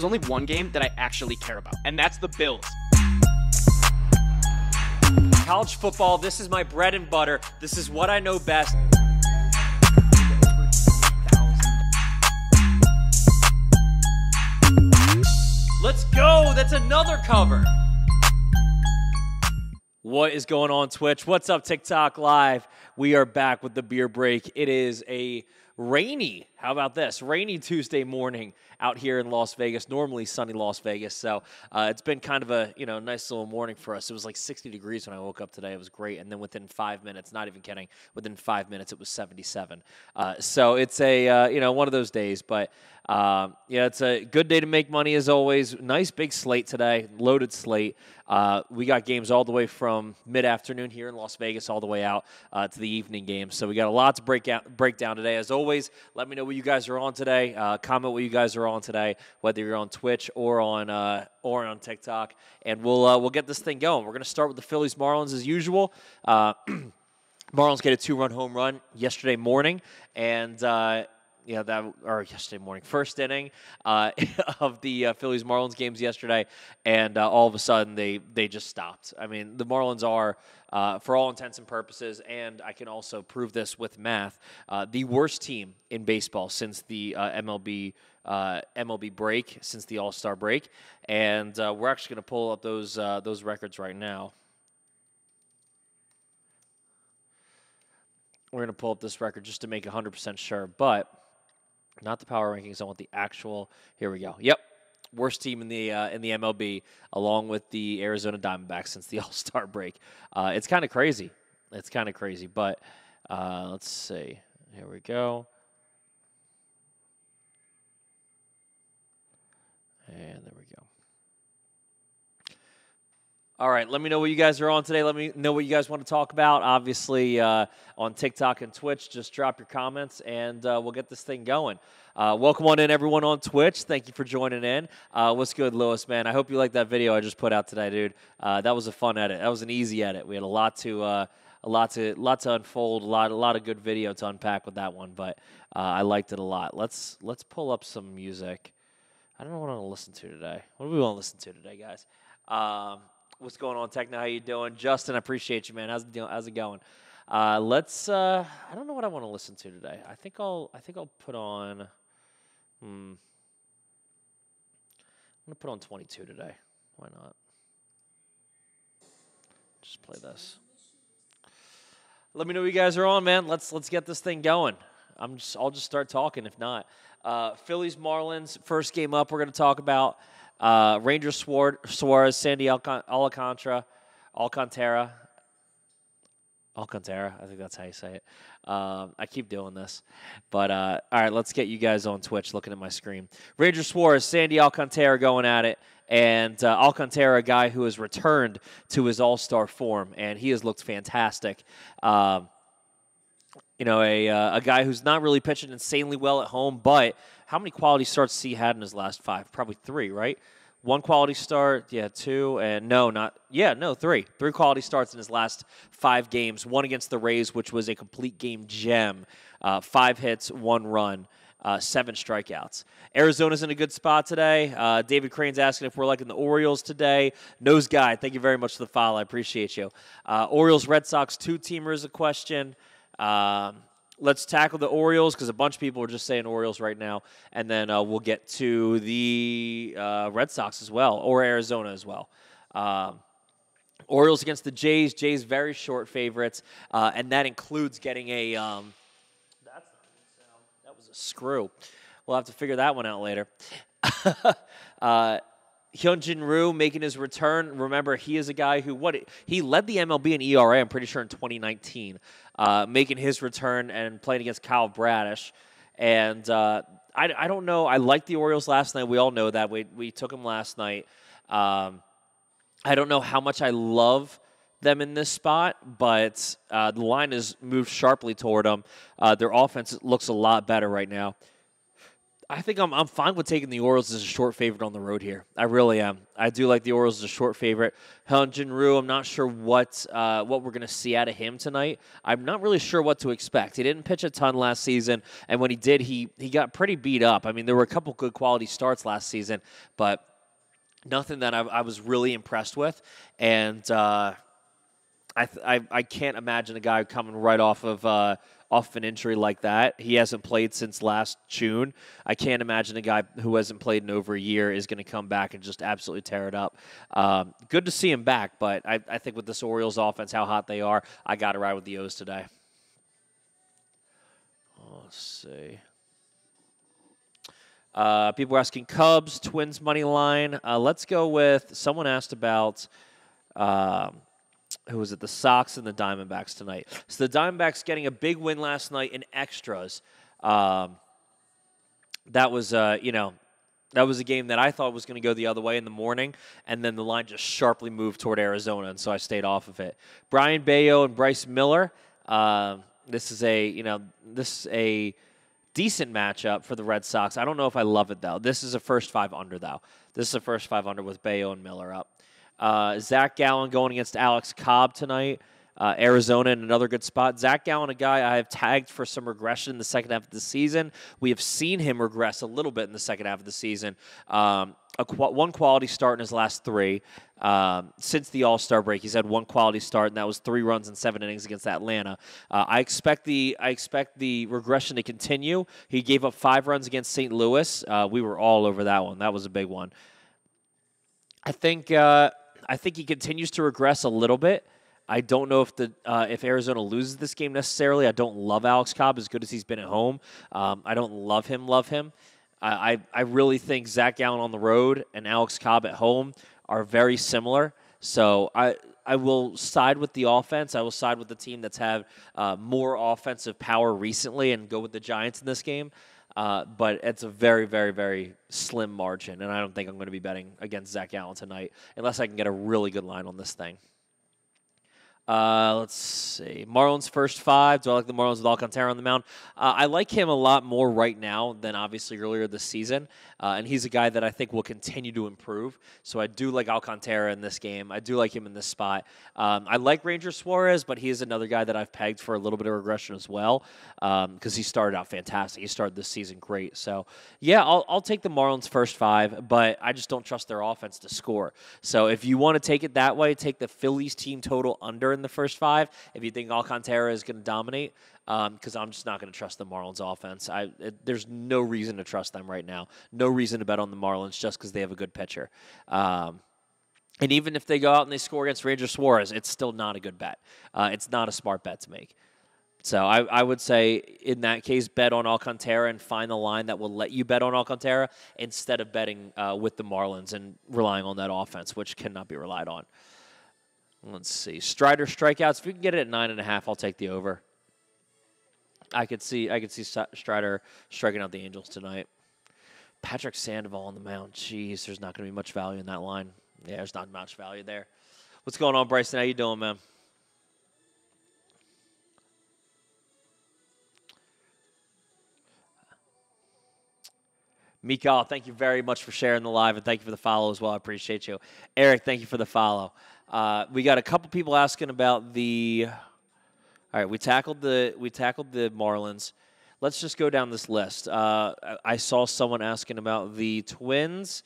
there's only one game that I actually care about, and that's the Bills. College football, this is my bread and butter. This is what I know best. Let's go. That's another cover. What is going on, Twitch? What's up, TikTok Live? We are back with the beer break. It is a rainy, how about this? Rainy Tuesday morning out here in Las Vegas, normally sunny Las Vegas. So uh, it's been kind of a, you know, nice little morning for us. It was like 60 degrees when I woke up today. It was great. And then within five minutes, not even kidding, within five minutes, it was 77. Uh, so it's a, uh, you know, one of those days. But um, yeah, it's a good day to make money as always. Nice big slate today, loaded slate. Uh, we got games all the way from mid afternoon here in Las Vegas all the way out uh, to the evening games. So we got a lot to break out, break down today. As always, let me know what you guys are on today. Uh, comment what you guys are on today, whether you're on Twitch or on uh, or on TikTok, and we'll uh, we'll get this thing going. We're gonna start with the Phillies Marlins as usual. Uh, Marlins get a two-run home run yesterday morning, and yeah, that or yesterday morning, first inning uh, of the uh, Phillies Marlins games yesterday, and uh, all of a sudden they they just stopped. I mean, the Marlins are, uh, for all intents and purposes, and I can also prove this with math, uh, the worst team in baseball since the uh, MLB. MLB break since the All Star break, and we're actually going to pull up those those records right now. We're going to pull up this record just to make 100% sure. But not the power rankings. I want the actual. Here we go. Yep, worst team in the uh, in the MLB, along with the Arizona Diamondbacks since the All Star break. Uh, it's kind of crazy. It's kind of crazy, but uh, let's see. Here we go. And there we go. All right, let me know what you guys are on today. Let me know what you guys want to talk about. Obviously, uh, on TikTok and Twitch, just drop your comments and uh, we'll get this thing going. Uh, welcome on in, everyone on Twitch. Thank you for joining in. Uh, what's good, Lewis, man? I hope you liked that video I just put out today, dude. Uh, that was a fun edit. That was an easy edit. We had a lot to. Uh, a lot to lot to unfold, a lot a lot of good video to unpack with that one, but I liked it a lot. Let's let's pull up some music. I don't know what I want to listen to today. What do we want to listen to today, guys? Um, What's going on, Techno? How you doing, Justin? I appreciate you, man. How's it, how's it going? Uh, let's. Uh, I don't know what I want to listen to today. I think I'll. I think I'll put on. Hmm. I'm gonna put on 22 today. Why not? Just play this. Let me know you guys are on, man. Let's let's get this thing going. I'm just. I'll just start talking. If not, uh, Phillies Marlins first game up. We're gonna talk about. Uh, Ranger Suarez, Sandy Alcantara, Alcantara, Alcantara. I think that's how you say it. Um, I keep doing this, but uh, all right, let's get you guys on Twitch looking at my screen. Ranger Suarez, Sandy Alcantara going at it, and uh, Alcantara, a guy who has returned to his All Star form, and he has looked fantastic. Um, you know, a uh, a guy who's not really pitching insanely well at home, but how many quality starts he had in his last five? Probably three, right? One quality start, yeah, two, and no, not yeah, no, three. Three quality starts in his last five games. One against the Rays, which was a complete game gem. Uh, five hits, one run. Uh, seven strikeouts. Arizona's in a good spot today. Uh, David Crane's asking if we're liking the Orioles today. Nose guy, thank you very much for the follow. I appreciate you. Uh, Orioles Red Sox two teamer is a question. Um, let's tackle the Orioles because a bunch of people are just saying Orioles right now, and then uh, we'll get to the uh, Red Sox as well, or Arizona as well. Um, Orioles against the Jays. Jays very short favorites, uh, and that includes getting a. Um, that's not sound. That was a screw. We'll have to figure that one out later. uh, Hyunjin Ryu making his return. Remember, he is a guy who what he led the MLB in ERA. I'm pretty sure in 2019, uh, making his return and playing against Kyle Bradish. And uh, I, I don't know. I liked the Orioles last night. We all know that. We we took them last night. Um, I don't know how much I love them in this spot, but uh, the line has moved sharply toward them. Uh, their offense looks a lot better right now. I think I'm I'm fine with taking the Orioles as a short favorite on the road here. I really am. I do like the Orioles as a short favorite. Hyun-Jin Ryu, I'm not sure what uh, what we're going to see out of him tonight. I'm not really sure what to expect. He didn't pitch a ton last season, and when he did, he he got pretty beat up. I mean, there were a couple good quality starts last season, but nothing that I, I was really impressed with. And uh, I, I I can't imagine a guy coming right off of. Uh, off an injury like that. He hasn't played since last June. I can't imagine a guy who hasn't played in over a year is going to come back and just absolutely tear it up. Um, good to see him back, but I, I think with this Orioles offense, how hot they are, I got to ride with the O's today. Let's see. Uh, people are asking Cubs, Twins money line. Uh, let's go with someone asked about. Um, who was it? The Sox and the Diamondbacks tonight. So the Diamondbacks getting a big win last night in extras. Um, that was, uh, you know, that was a game that I thought was going to go the other way in the morning, and then the line just sharply moved toward Arizona, and so I stayed off of it. Brayan Bello and Bryce Miller. Uh, this is a, you know, this is a decent matchup for the Red Sox. I don't know if I love it though. This is a first five under though. This is a first five under with Bello and Miller up. Uh, Zach Gallen going against Alex Cobb tonight. Uh, Arizona in another good spot. Zach Gallen, a guy I have tagged for some regression in the second half of the season. We have seen him regress a little bit in the second half of the season. Um, qu- one quality start in his last three. Um, since the All Star break, he's had one quality start, and that was three runs in seven innings against Atlanta. Uh, I expect the I expect the regression to continue. He gave up five runs against St. Louis. Uh, we were all over that one. That was a big one. I think uh, I think he continues to regress a little bit. I don't know if the uh, if Arizona loses this game necessarily. I don't love Alex Cobb as good as he's been at home. Um, I don't love him, love him. I, I, I really think Zach Gallen on the road and Alex Cobb at home are very similar. So I I will side with the offense. I will side with the team that's had uh, more offensive power recently and go with the Giants in this game. Uh, but it's a very, very, very slim margin, and I don't think I'm going to be betting against Zach Gallen tonight unless I can get a really good line on this thing. Uh, let's see. Marlins first five. Do I like the Marlins with Alcantara on the mound? Uh, I like him a lot more right now than obviously earlier this season. Uh, and he's a guy that I think will continue to improve. So I do like Alcantara in this game. I do like him in this spot. Um, I like Ranger Suarez, but he is another guy that I've pegged for a little bit of regression as well because um, he started out fantastic. He started this season great. So yeah, I'll, I'll take the Marlins first five, but I just don't trust their offense to score. So if you want to take it that way, take the Phillies team total under in the first five. If you think Alcantara is going to dominate, because um, I'm just not going to trust the Marlins offense. I it, there's no reason to trust them right now. No reason to bet on the Marlins just because they have a good pitcher. Um, and even if they go out and they score against Ranger Suarez, it's still not a good bet. Uh, it's not a smart bet to make. So I, I, would say in that case, bet on Alcantara and find the line that will let you bet on Alcantara instead of betting uh, with the Marlins and relying on that offense, which cannot be relied on. Let's see. Strider strikeouts. If you can get it at nine and a half, I'll take the over. I could see I could see Strider striking out the Angels tonight. Patrick Sandoval on the mound. Jeez, there's not going to be much value in that line. Yeah, there's not much value there. What's going on, Bryson? How you doing, man? Mikael, thank you very much for sharing the live and thank you for the follow as well. I appreciate you. Eric, thank you for the follow. Uh, we got a couple people asking about the. All right, we tackled the we tackled the Marlins. Let's just go down this list. Uh, I saw someone asking about the Twins.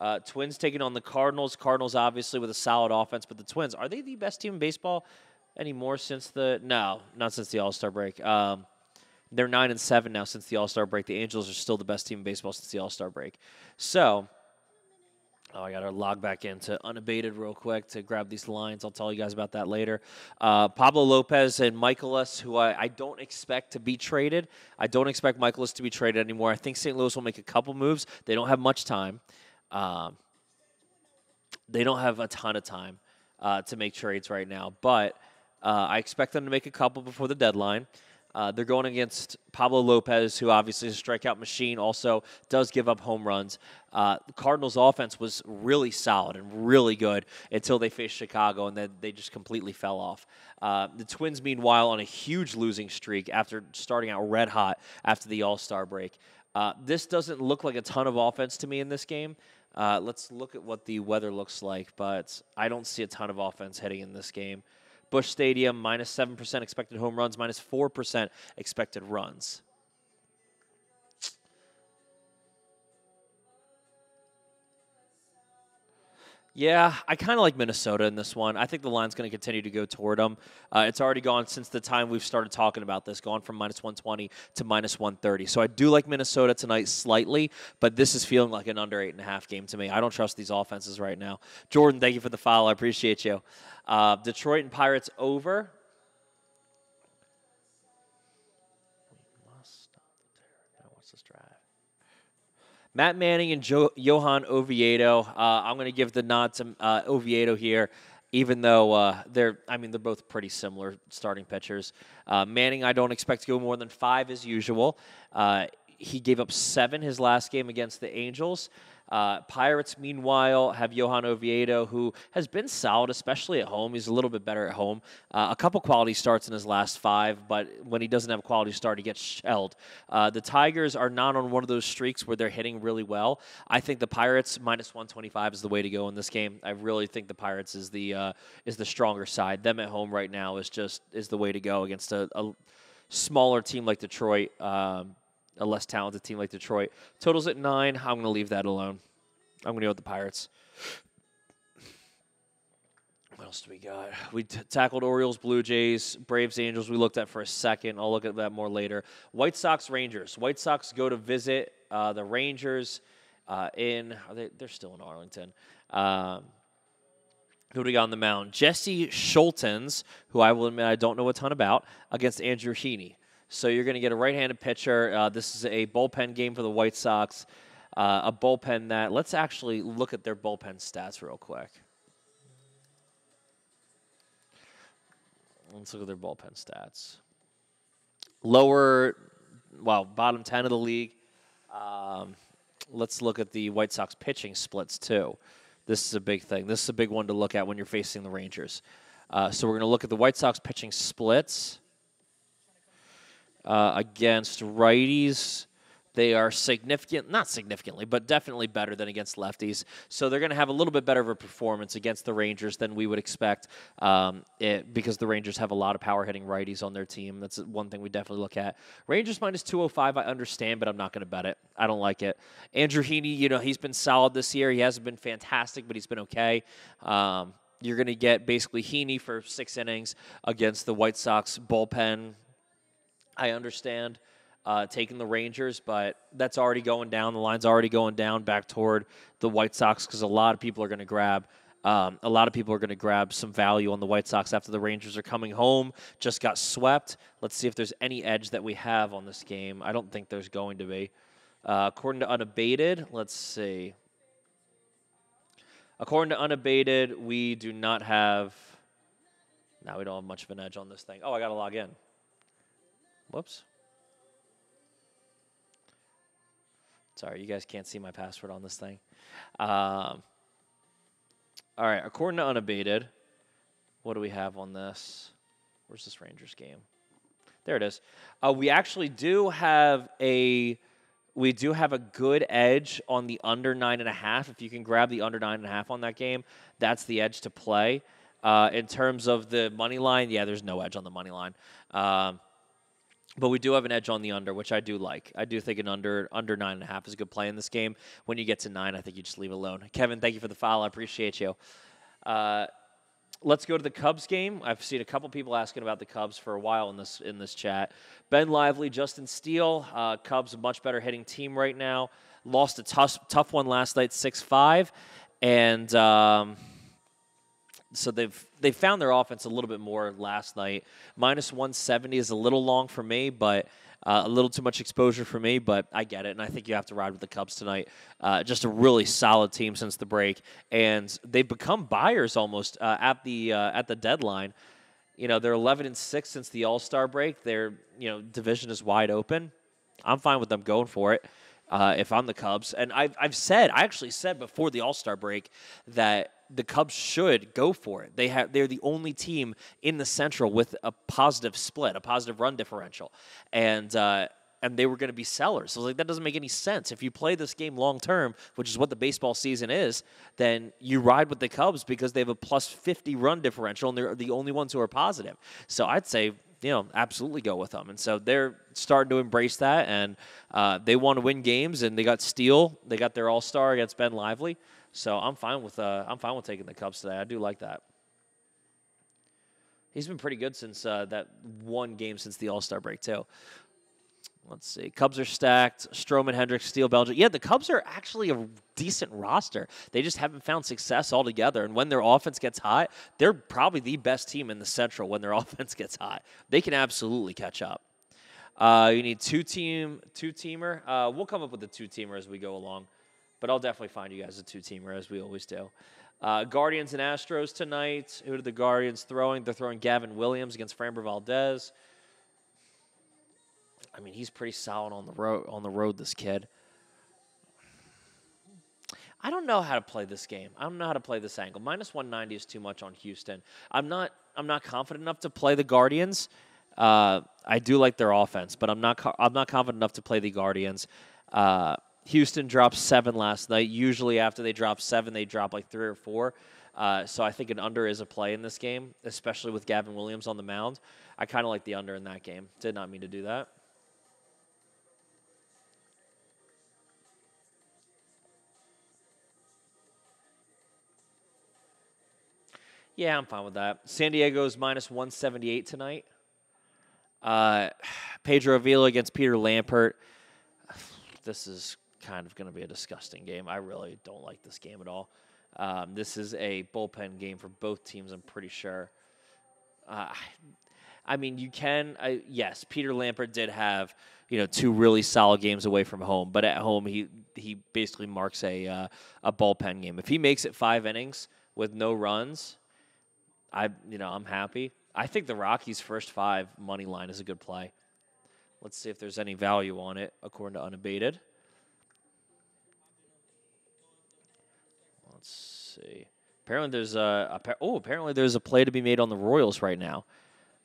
Uh, twins taking on the Cardinals. Cardinals obviously with a solid offense, but the Twins are they the best team in baseball anymore since the no, not since the All Star break. Um, they're nine and seven now since the All Star break. The Angels are still the best team in baseball since the All Star break. So Oh, I got to log back into unabated real quick to grab these lines. I'll tell you guys about that later. Uh, Pablo Lopez and Mikolas, who I, I, don't expect to be traded. I don't expect Mikolas to be traded anymore. I think St. Louis will make a couple moves. They don't have much time. Um, they don't have a ton of time uh, to make trades right now, but uh, I expect them to make a couple before the deadline. Uh, they're going against Pablo Lopez, who obviously is a strikeout machine, also does give up home runs. Uh, the Cardinals' offense was really solid and really good until they faced Chicago, and then they just completely fell off. Uh, the Twins, meanwhile, on a huge losing streak after starting out red hot after the All Star break. Uh, this doesn't look like a ton of offense to me in this game. Uh, let's look at what the weather looks like, but I don't see a ton of offense heading in this game. Busch Stadium, minus 7% expected home runs, minus 4% expected runs. Yeah, I kind of like Minnesota in this one. I think the line's going to continue to go toward them. Uh, it's already gone since the time we've started talking about this, gone from minus 120 to minus 130. So I do like Minnesota tonight slightly, but this is feeling like an under eight and a half game to me. I don't trust these offenses right now. Jordan, thank you for the follow. I appreciate you. Uh, Detroit and Pirates over. Matt Manning and jo- Johan Oviedo. Uh, I'm going to give the nod to uh, Oviedo here, even though uh, they're, I mean, they're both pretty similar starting pitchers. Uh, Manning, I don't expect to go more than five as usual. Uh, he gave up seven his last game against the Angels. Uh, Pirates, meanwhile, have Johan Oviedo, who has been solid, especially at home. He's a little bit better at home. Uh, a couple quality starts in his last five, but when he doesn't have a quality start, he gets shelled. Uh, the Tigers are not on one of those streaks where they're hitting really well. I think the Pirates minus 125 is the way to go in this game. I really think the Pirates is the uh, is the stronger side. Them at home right now is just is the way to go against a, a smaller team like Detroit. Um, a less talented team like Detroit. Totals at nine. I'm going to leave that alone. I'm going to go with the Pirates. What else do we got? We t- tackled Orioles, Blue Jays, Braves, Angels. We looked at for a second. I'll look at that more later. White Sox, Rangers. White Sox go to visit uh, the Rangers uh, in. They, are still in Arlington. Um, who do we got on the mound? Jesse Scholtens, who I will admit I don't know a ton about, against Andrew Heaney. So you're going to get a right-handed pitcher. Uh, this is a bullpen game for the White Sox. Uh, a bullpen that let's actually look at their bullpen stats real quick. Let's look at their bullpen stats. Lower, well, bottom 10 of the league. Um, let's look at the White Sox pitching splits, too. This is a big thing. This is a big one to look at when you're facing the Rangers. Uh, so we're going to look at the White Sox pitching splits uh, against righties. They are significant, not significantly, but definitely better than against lefties. So they're going to have a little bit better of a performance against the Rangers than we would expect um, it, because the Rangers have a lot of power hitting righties on their team. That's one thing we definitely look at. Rangers minus 205, I understand, but I'm not going to bet it. I don't like it. Andrew Heaney, you know, he's been solid this year. He hasn't been fantastic, but he's been okay. Um, you're going to get basically Heaney for six innings against the White Sox bullpen. I understand uh, taking the Rangers, but that's already going down. The line's already going down back toward the White Sox because a lot of people are going to grab. Um, a lot of people are going to grab some value on the White Sox after the Rangers are coming home. Just got swept. Let's see if there's any edge that we have on this game. I don't think there's going to be. Uh, according to unabated, let's see. According to unabated, we do not have. Now we don't have much of an edge on this thing. Oh, I got to log in. Whoops. Sorry, you guys can't see my password on this thing. Um, all right, according to Unabated, what do we have on this? Where's this Rangers game? There it is. Uh, we actually do have a we do have a good edge on the under nine and a half. If you can grab the under nine and a half on that game, that's the edge to play. Uh, in terms of the money line, yeah, there's no edge on the money line. Um, but we do have an edge on the under, which I do like. I do think an under under nine and a half is a good play in this game. When you get to nine, I think you just leave it alone. Kevin, thank you for the follow. I appreciate you. Uh, let's go to the Cubs game. I've seen a couple people asking about the Cubs for a while in this in this chat. Ben Lively, Justin Steele, uh, Cubs a much better hitting team right now. Lost a tough tough one last night, six five, and. Um, so they've they found their offense a little bit more last night. Minus 170 is a little long for me, but uh, a little too much exposure for me. But I get it, and I think you have to ride with the Cubs tonight. Uh, just a really solid team since the break, and they've become buyers almost uh, at the uh, at the deadline. You know they're 11 and six since the All Star break. Their you know division is wide open. I'm fine with them going for it. Uh, if I'm the Cubs, and I've, I've said, I actually said before the All Star break that the Cubs should go for it. They have they're the only team in the Central with a positive split, a positive run differential, and uh, and they were going to be sellers. So I was like, that doesn't make any sense. If you play this game long term, which is what the baseball season is, then you ride with the Cubs because they have a plus 50 run differential, and they're the only ones who are positive. So I'd say you know, absolutely go with them. And so they're starting to embrace that, and uh, they want to win games. And they got Steele, they got their All Star against Ben Lively. So I'm fine with uh, I'm fine with taking the Cubs today. I do like that. He's been pretty good since uh, that one game since the All Star break too. Let's see. Cubs are stacked. Stroman, Hendricks, Steele, Belgium. Yeah, the Cubs are actually a decent roster. They just haven't found success altogether. And when their offense gets hot, they're probably the best team in the Central when their offense gets hot. They can absolutely catch up. Uh, you need two team, two teamer. Uh, we'll come up with a two teamer as we go along, but I'll definitely find you guys a two teamer as we always do. Uh, Guardians and Astros tonight. Who are the Guardians throwing? They're throwing Gavin Williams against Framber Valdez. I mean, he's pretty solid on the road. On the road, this kid. I don't know how to play this game. I don't know how to play this angle. Minus 190 is too much on Houston. I'm not. I'm not confident enough to play the Guardians. Uh, I do like their offense, but I'm not. I'm not confident enough to play the Guardians. Uh, Houston dropped seven last night. Usually, after they drop seven, they drop like three or four. Uh, so I think an under is a play in this game, especially with Gavin Williams on the mound. I kind of like the under in that game. Did not mean to do that. Yeah, I'm fine with that. San Diego's minus 178 tonight. Uh, Pedro Avila against Peter Lambert. This is kind of going to be a disgusting game. I really don't like this game at all. Um, this is a bullpen game for both teams, I'm pretty sure. Uh, I mean, you can. I, yes, Peter Lambert did have you know two really solid games away from home, but at home he he basically marks a uh, a bullpen game. If he makes it five innings with no runs, I you know I'm happy. I think the Rockies' first five money line is a good play. Let's see if there's any value on it according to unabated. Let's see. Apparently there's a, a oh apparently there's a play to be made on the Royals right now.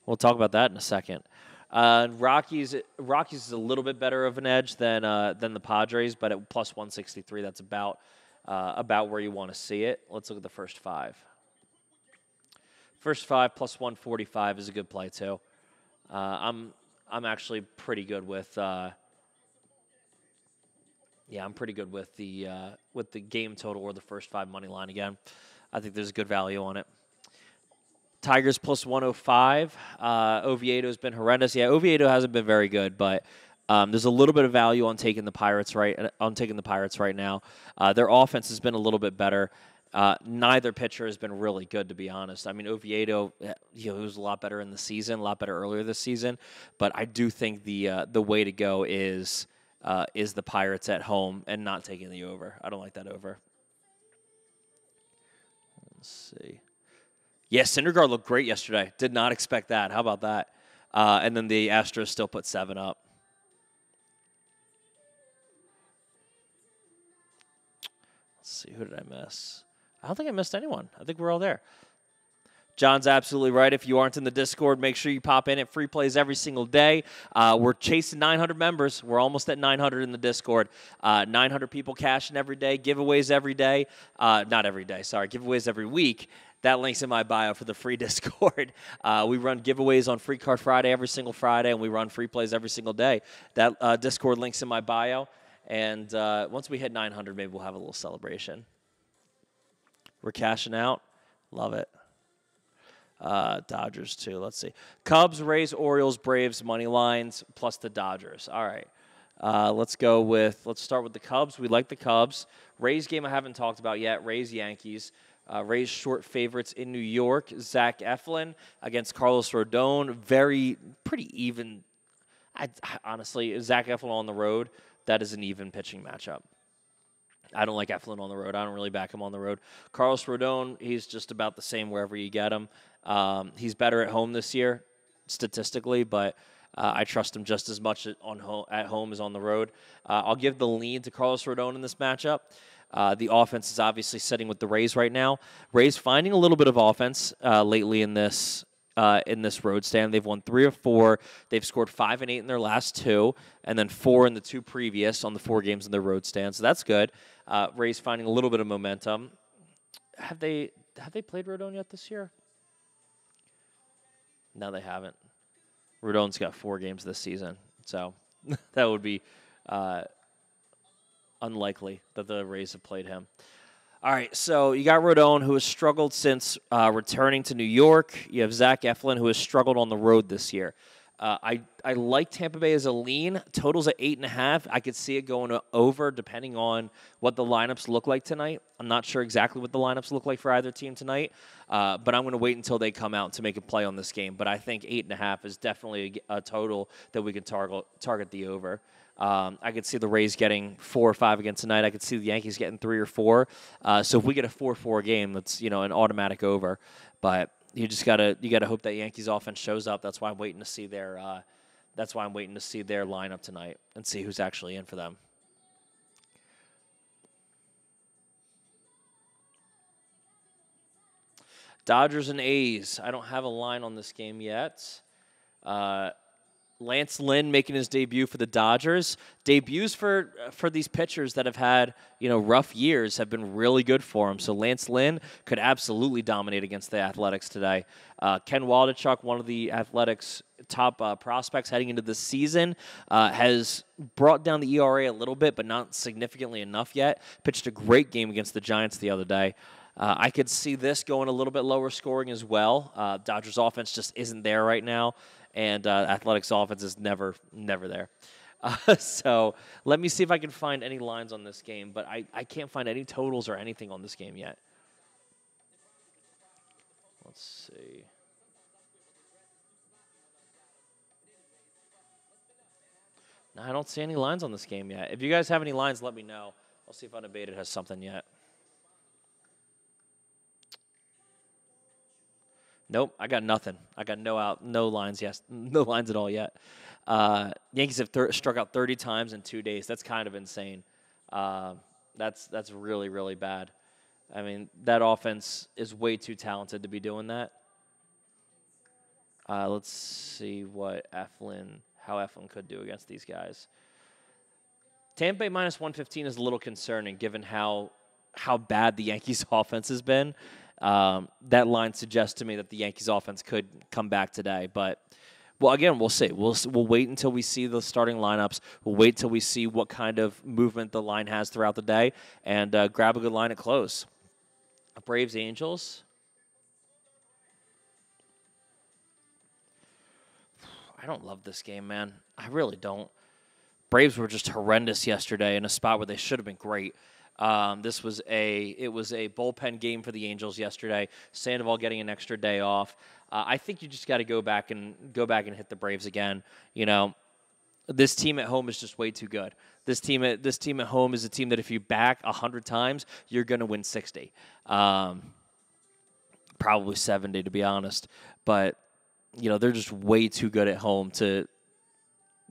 We'll talk about that in a second. Uh, Rockies Rockies is a little bit better of an edge than uh, than the Padres, but at plus 163, that's about uh, about where you want to see it. Let's look at the first five. First five plus 145 is a good play too. Uh, I'm I'm actually pretty good with. Yeah, I'm pretty good with the uh, with the game total or the first five money line again. I think there's good value on it. Tigers plus 105. Uh, Oviedo's been horrendous. Yeah, Oviedo hasn't been very good, but um, there's a little bit of value on taking the Pirates right on taking the Pirates right now. Uh, their offense has been a little bit better. Uh, neither pitcher has been really good, to be honest. I mean, Oviedo, eh, you know, he was a lot better in the season, a lot better earlier this season. But I do think the uh, the way to go is uh, is the Pirates at home and not taking the over. I don't like that over. Let's see. Yeah, Syndergaard looked great yesterday. Did not expect that. How about that? Uh, and then the Astros still put seven up. Let's see. Who did I miss? I don't think I missed anyone. I think we're all there. John's absolutely right. If you aren't in the Discord, make sure you pop in at free plays every single day. Uh, we're chasing 900 members. We're almost at 900 in the Discord. Uh, 900 people cashing every day, giveaways every day. Uh, not every day, sorry, giveaways every week. That link's in my bio for the free Discord. Uh, we run giveaways on Free Card Friday every single Friday, and we run free plays every single day. That uh, Discord link's in my bio. And uh, once we hit 900, maybe we'll have a little celebration. We're cashing out. Love it. Uh, Dodgers too. Let's see. Cubs, Rays, Orioles, Braves, money lines plus the Dodgers. All right. Uh, let's go with. Let's start with the Cubs. We like the Cubs. Rays game I haven't talked about yet. Rays Yankees. Uh, Rays short favorites in New York. Zach Eflin against Carlos Rodon. Very pretty even. I, honestly, Zach Eflin on the road. That is an even pitching matchup. I don't like Eflin on the road. I don't really back him on the road. Carlos Rodon, he's just about the same wherever you get him. Um, he's better at home this year, statistically, but uh, I trust him just as much at, on home, at home as on the road. Uh, I'll give the lead to Carlos Rodon in this matchup. Uh, the offense is obviously sitting with the Rays right now. Rays finding a little bit of offense uh, lately in this uh, in this road stand. They've won three or four. They've scored five and eight in their last two, and then four in the two previous on the four games in their road stand. So that's good. Uh, Rays finding a little bit of momentum. Have they have they played Rodon yet this year? No, they haven't. Rodon's got four games this season, so that would be uh, unlikely that the Rays have played him. All right, so you got Rodon, who has struggled since uh, returning to New York. You have Zach Eflin, who has struggled on the road this year. Uh, I I like Tampa Bay as a lean. Totals at eight and a half. I could see it going over depending on what the lineups look like tonight. I'm not sure exactly what the lineups look like for either team tonight, uh, but I'm going to wait until they come out to make a play on this game. But I think eight and a half is definitely a, a total that we can target target the over. Um, I could see the Rays getting four or five again tonight. I could see the Yankees getting three or four. Uh, so if we get a four-four game, that's you know an automatic over. But you just gotta you gotta hope that Yankees offense shows up. That's why I'm waiting to see their uh, that's why I'm waiting to see their lineup tonight and see who's actually in for them. Dodgers and A's. I don't have a line on this game yet. Uh, Lance Lynn making his debut for the Dodgers. Debuts for for these pitchers that have had you know rough years have been really good for him. So Lance Lynn could absolutely dominate against the Athletics today. Uh, Ken Waldichuk, one of the Athletics' top uh, prospects heading into the season, uh, has brought down the ERA a little bit, but not significantly enough yet. Pitched a great game against the Giants the other day. Uh, I could see this going a little bit lower scoring as well. Uh, Dodgers offense just isn't there right now, and uh, Athletics offense is never, never there. Uh, so let me see if I can find any lines on this game, but I, I can't find any totals or anything on this game yet. Let's see. No, I don't see any lines on this game yet. If you guys have any lines, let me know. I'll see if Unabated has something yet. Nope, I got nothing. I got no out, no lines. Yes, no lines at all yet. Uh, Yankees have thir- struck out 30 times in two days. That's kind of insane. Uh, that's that's really really bad. I mean, that offense is way too talented to be doing that. Uh, let's see what Eflin, how Eflin could do against these guys. Tampa Bay minus 115 is a little concerning given how how bad the Yankees offense has been. Um, that line suggests to me that the Yankees offense could come back today, but well, again, we'll see. We'll we'll wait until we see the starting lineups. We'll wait till we see what kind of movement the line has throughout the day, and uh, grab a good line at close. Braves Angels. I don't love this game, man. I really don't. Braves were just horrendous yesterday in a spot where they should have been great. Um, this was a it was a bullpen game for the Angels yesterday. Sandoval getting an extra day off. Uh, I think you just got to go back and go back and hit the Braves again. You know, this team at home is just way too good. This team at this team at home is a team that if you back hundred times, you're going to win sixty, um, probably seventy to be honest. But you know they're just way too good at home to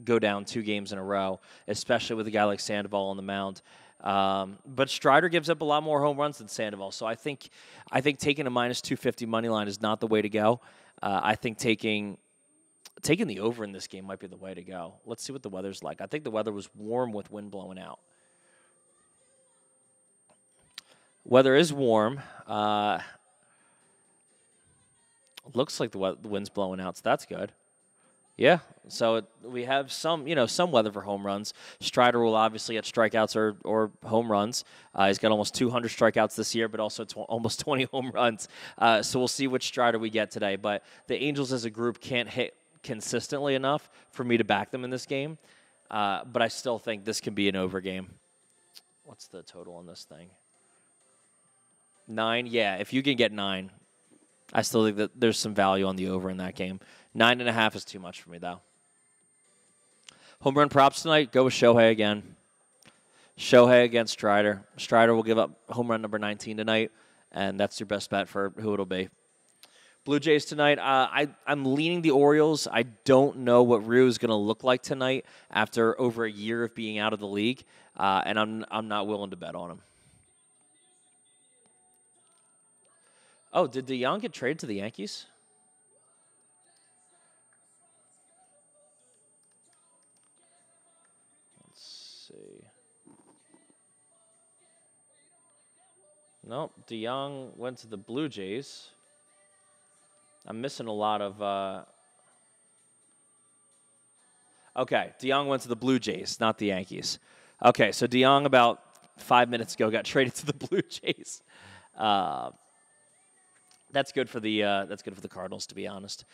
go down two games in a row, especially with a guy like Sandoval on the mound. Um, but Strider gives up a lot more home runs than Sandoval, so I think I think taking a minus two fifty money line is not the way to go. Uh, I think taking taking the over in this game might be the way to go. Let's see what the weather's like. I think the weather was warm with wind blowing out. Weather is warm. Uh, looks like the, we- the wind's blowing out, so that's good. Yeah, so it, we have some, you know, some weather for home runs. Strider will obviously get strikeouts or, or home runs. Uh, he's got almost 200 strikeouts this year, but also tw- almost 20 home runs. Uh, so we'll see which Strider we get today. But the Angels as a group can't hit consistently enough for me to back them in this game. Uh, but I still think this can be an over game. What's the total on this thing? Nine. Yeah, if you can get nine, I still think that there's some value on the over in that game. Nine and a half is too much for me, though. Home run props tonight. Go with Shohei again. Shohei against Strider. Strider will give up home run number 19 tonight, and that's your best bet for who it'll be. Blue Jays tonight. Uh, I I'm leaning the Orioles. I don't know what Ryu is going to look like tonight after over a year of being out of the league, uh, and I'm I'm not willing to bet on him. Oh, did DeJong get traded to the Yankees? Nope. DeJong went to the Blue Jays. I'm missing a lot of. Uh... Okay, DeJong went to the Blue Jays, not the Yankees. Okay, so DeJong about five minutes ago got traded to the Blue Jays. Uh, that's good for the uh, that's good for the Cardinals, to be honest.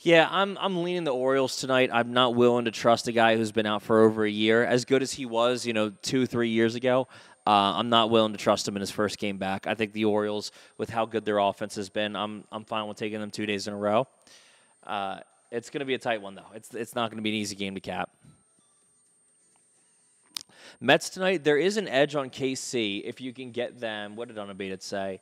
Yeah, I'm I'm leaning the Orioles tonight. I'm not willing to trust a guy who's been out for over a year, as good as he was, you know, two three years ago. Uh, I'm not willing to trust him in his first game back. I think the Orioles, with how good their offense has been, I'm I'm fine with taking them two days in a row. Uh, it's going to be a tight one though. It's it's not going to be an easy game to cap. Mets tonight. There is an edge on KC if you can get them. What did unabated say?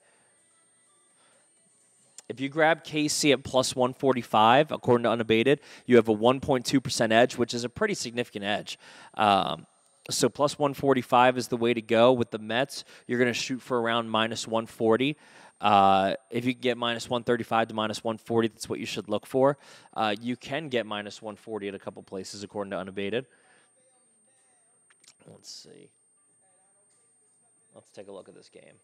If you grab KC at plus 145, according to Unabated, you have a 1.2% edge, which is a pretty significant edge. Um, so plus 145 is the way to go. With the Mets, you're going to shoot for around minus 140. Uh, if you can get minus 135 to minus 140, that's what you should look for. Uh, you can get minus 140 at a couple places, according to Unabated. Let's see. Let's take a look at this game.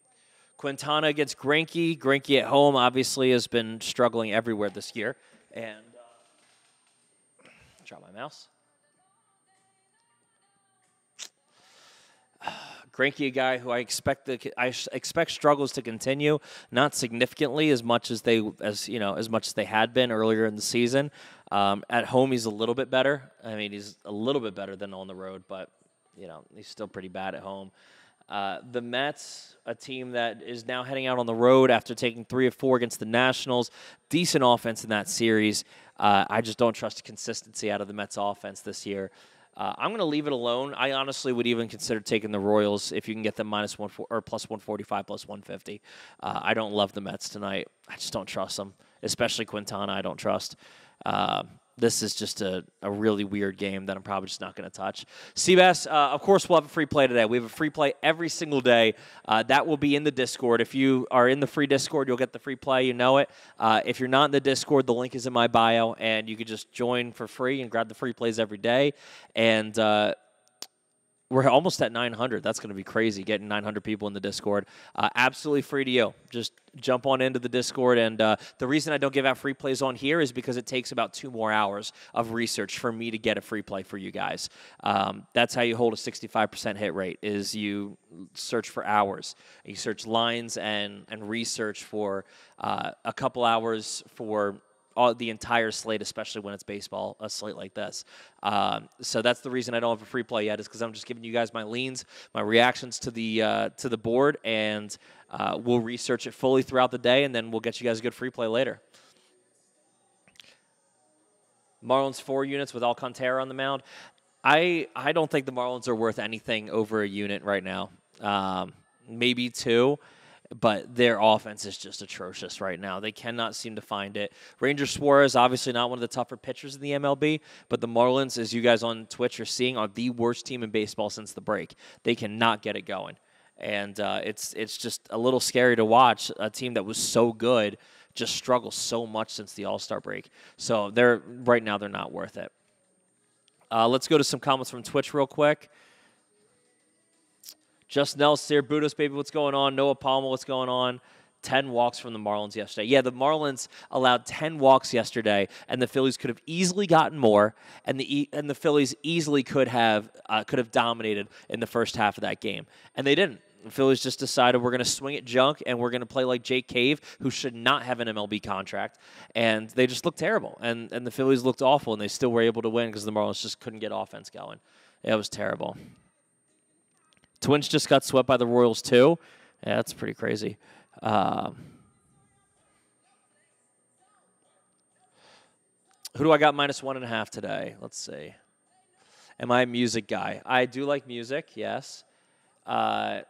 Quintana against Greinke. Greinke at home obviously has been struggling everywhere this year. And uh, drop my mouse. Greinke, a guy who I expect the I expect struggles to continue, not significantly as much as they as you know as much as they had been earlier in the season. Um, at home, he's a little bit better. I mean, he's a little bit better than on the road, but you know he's still pretty bad at home. Uh, the Mets, a team that is now heading out on the road after taking three of four against the Nationals, decent offense in that series. Uh, I just don't trust consistency out of the Mets offense this year. Uh, I'm going to leave it alone. I honestly would even consider taking the Royals if you can get them minus one four, or plus 145, plus 150. Uh, I don't love the Mets tonight. I just don't trust them, especially Quintana. I don't trust. Uh, this is just a, a really weird game that I'm probably just not going to touch. Seabass, uh, of course, we'll have a free play today. We have a free play every single day. Uh, that will be in the Discord. If you are in the free Discord, you'll get the free play. You know it. Uh, if you're not in the Discord, the link is in my bio, and you can just join for free and grab the free plays every day. And uh, we're almost at 900. That's going to be crazy getting 900 people in the Discord. Uh, absolutely free to you. Just jump on into the Discord. And uh, the reason I don't give out free plays on here is because it takes about two more hours of research for me to get a free play for you guys. Um, that's how you hold a 65% hit rate. Is you search for hours. You search lines and and research for uh, a couple hours for all, the entire slate, especially when it's baseball, a slate like this. Um, so that's the reason I don't have a free play yet, is because I'm just giving you guys my leans, my reactions to the uh, to the board, and uh, we'll research it fully throughout the day, and then we'll get you guys a good free play later. Marlins four units with Alcantara on the mound. I I don't think the Marlins are worth anything over a unit right now. Um, maybe two but their offense is just atrocious right now. They cannot seem to find it. Ranger Suarez, obviously not one of the tougher pitchers in the MLB, but the Marlins, as you guys on Twitch are seeing, are the worst team in baseball since the break. They cannot get it going. And uh, it's it's just a little scary to watch a team that was so good just struggle so much since the All Star break. So they're right now they're not worth it. Uh, let's go to some comments from Twitch real quick. Just Nelson here, Budos, baby, what's going on? Noah Palmer, what's going on? 10 walks from the Marlins yesterday. Yeah, the Marlins allowed 10 walks yesterday, and the Phillies could have easily gotten more, and the and the Phillies easily could have uh, could have dominated in the first half of that game, and they didn't. The Phillies just decided we're going to swing it junk and we're going to play like Jake Cave, who should not have an MLB contract, and they just looked terrible. And and the Phillies looked awful, and they still were able to win because the Marlins just couldn't get offense going. It was terrible. Twins just got swept by the Royals too. Yeah, that's pretty crazy. Um, who do I got minus one and a half today? Let's see. Am I a music guy? I do like music, yes. Uh,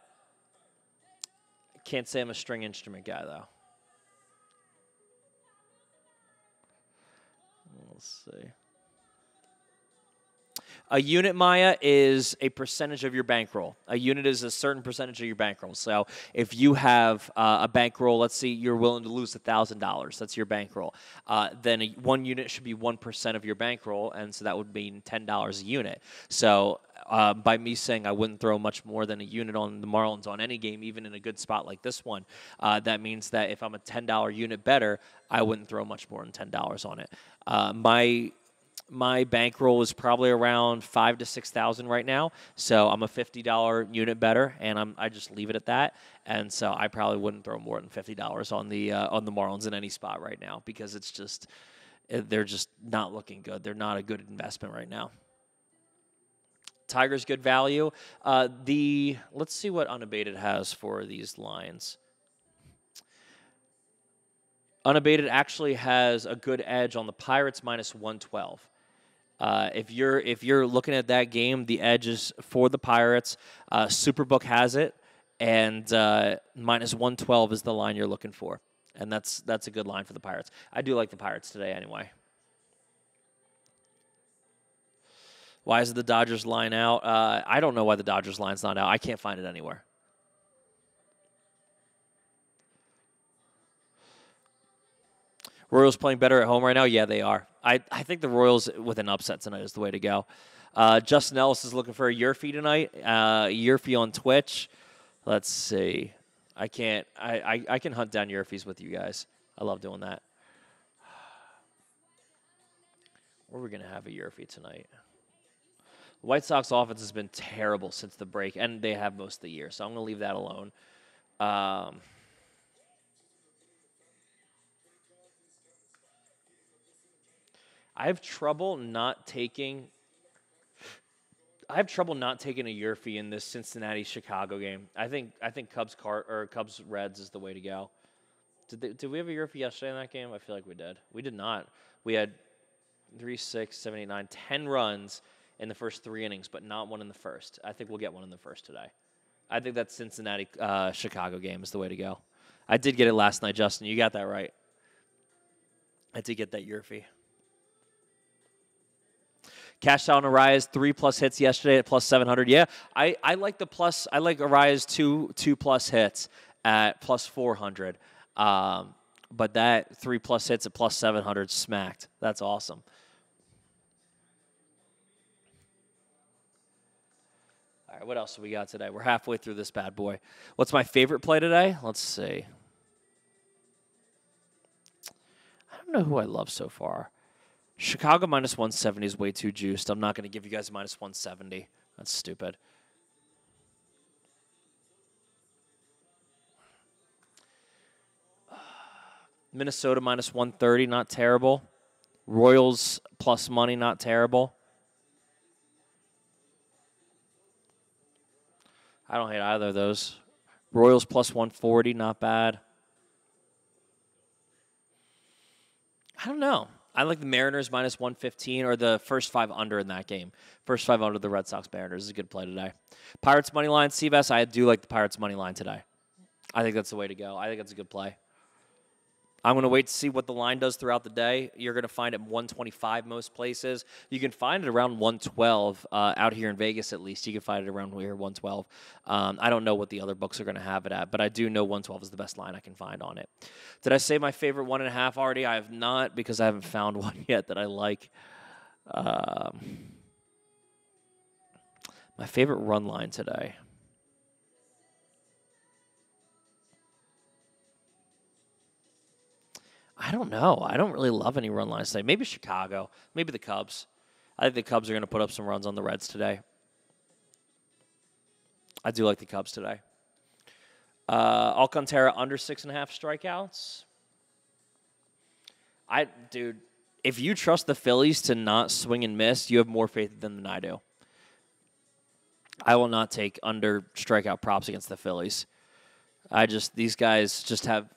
can't say I'm a string instrument guy though. Let's see. A unit, Maya, is a percentage of your bankroll. A unit is a certain percentage of your bankroll. So if you have uh, a bankroll, let's say you're willing to lose $1,000, that's your bankroll, uh, then a, one unit should be 1% of your bankroll, and so that would mean $10 a unit. So uh, by me saying I wouldn't throw much more than a unit on the Marlins on any game, even in a good spot like this one, uh, that means that if I'm a $10 unit better, I wouldn't throw much more than $10 on it. Uh, my my bankroll is probably around five to six thousand right now. So I'm a fifty dollar unit better, and I'm I just leave it at that. And so I probably wouldn't throw more than fifty dollars on the uh, on the Marlins in any spot right now because it's just eh, they're just not looking good. They're not a good investment right now. Tigers good value. Uh, the let's see what unabated has for these lines. Unabated actually has a good edge on the Pirates minus 112. Uh, if you're if you're looking at that game, the edge is for the Pirates. Uh, Superbook has it, and uh, minus 112 is the line you're looking for, and that's that's a good line for the Pirates. I do like the Pirates today anyway. Why is the Dodgers line out? Uh, I don't know why the Dodgers line's not out. I can't find it anywhere. Royals playing better at home right now? Yeah, they are. I, I think the Royals with an upset tonight is the way to go. Uh, Justin Ellis is looking for a YRFI tonight. Uh, YRFI on Twitch. Let's see. I can't. I, I, I can hunt down YRFIs with you guys. I love doing that. Where are we going to have a YRFI tonight? White Sox offense has been terrible since the break, and they have most of the year, so I'm to leave that alone. Um, I have trouble not taking. I have trouble not taking a YRFI in this Cincinnati Chicago game. I think I think Cubs Cart or Cubs Reds is the way to go. Did they, did we have a YRFI yesterday in that game? I feel like we did. We did not. We had three, six, seven, eight, nine, ten runs in the first three innings, but not one in the first. I think we'll get one in the first today. I think that Cincinnati uh, Chicago game is the way to go. I did get it last night, Justin. You got that right. I did get that YRFI. Cashed out on Arraez three plus hits yesterday at plus seven hundred. Yeah, I, I like the plus. I like Arraez two two plus hits at plus four hundred. Um, but that three plus hits at plus seven hundred smacked. That's awesome. All right, what else do we got today? We're halfway through this bad boy. What's my favorite play today? Let's see. I don't know who I love so far. Chicago minus 170 is way too juiced. I'm not going to give you guys minus 170. That's stupid. Minnesota minus 130, not terrible. Royals plus money, not terrible. I don't hate either of those. Royals plus 140, not bad. I don't know. I like the Mariners minus 115 or the first five under in that game. First five under the Red Sox Mariners is a good play today. Pirates money line, CVS, I do like the Pirates money line today. I think that's the way to go. I think that's a good play. I'm going to wait to see what the line does throughout the day. You're going to find it 125 most places. You can find it around 112 uh, out here in Vegas, at least. You can find it around here 112. Um, I don't know what the other books are going to have it at, but I do know 112 is the best line I can find on it. Did I say my favorite one and a half already? I have not because I haven't found one yet that I like. Um, my favorite run line today. I don't know. I don't really love any run lines today. Maybe Chicago. Maybe the Cubs. I think the Cubs are going to put up some runs on the Reds today. I do like the Cubs today. Uh, Alcantara under six and a half strikeouts. I, dude, if you trust the Phillies to not swing and miss, you have more faith than, than I do. I will not take under strikeout props against the Phillies. I just these guys just have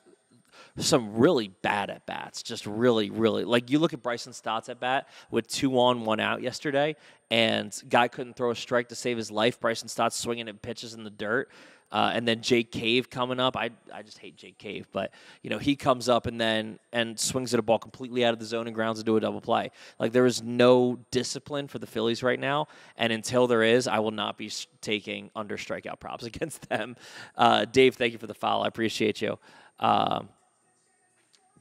some really bad at bats. Just really, really like you look at Bryson Stott's at bat with two on, one out yesterday, and guy couldn't throw a strike to save his life. Bryson Stott's swinging at pitches in the dirt. Uh, and then Jake Cave coming up. I, I just hate Jake Cave, but you know he comes up and then and swings at a ball completely out of the zone and grounds into a double play. Like there is no discipline for the Phillies right now, and until there is, I will not be taking under strikeout props against them. Uh, Dave, thank you for the follow. I appreciate you. Um,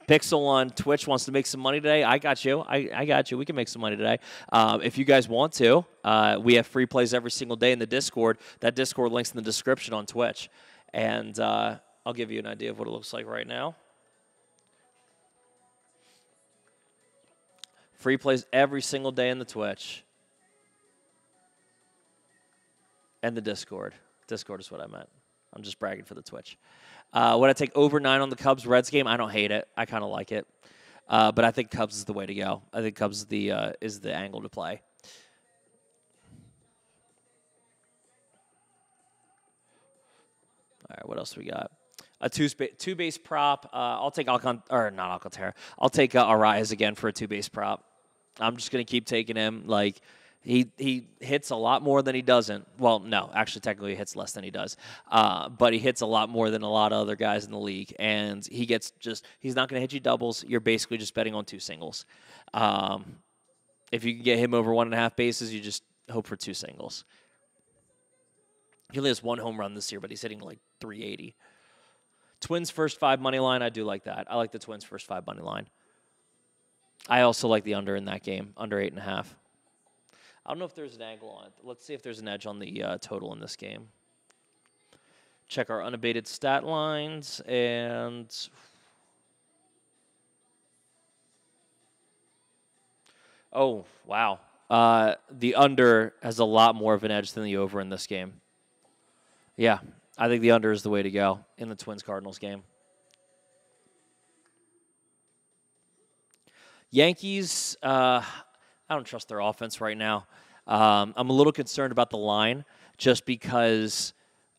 Pixel on Twitch wants to make some money today. I got you. I, I got you. We can make some money today. Um, if you guys want to, uh, we have free plays every single day in the Discord. That Discord link's in the description on Twitch. And uh, I'll give you an idea of what it looks like right now. Free plays every single day in the Twitch and the Discord. Discord is what I meant. I'm just bragging for the Twitch. Uh, would I take over nine on the Cubs Reds game? I don't hate it. I kind of like it, uh, but I think Cubs is the way to go. I think Cubs is the uh, is the angle to play. All right, what else we got? A two two base prop. Uh, I'll take Alcant or not Alcantara. I'll take uh, Arraez again for a two base prop. I'm just gonna keep taking him. Like he he hits a lot more than he doesn't. Well, no, actually, technically, he hits less than he does. Uh, but he hits a lot more than a lot of other guys in the league, and he gets just he's not going to hit you doubles. You're basically just betting on two singles. Um, if you can get him over one and a half bases, you just hope for two singles. He only has one home run this year, but he's hitting like 380. Twins first five money line, I do like that. I like the Twins first five money line. I also like the under in that game, under eight and a half. I don't know if there's an angle on it. Let's see if there's an edge on the uh, total in this game. Check our unabated stat lines and. Oh, wow. Uh, the under has a lot more of an edge than the over in this game. Yeah, I think the under is the way to go in the Twins Cardinals game. Yankees, uh, I don't trust their offense right now. Um, I'm a little concerned about the line just because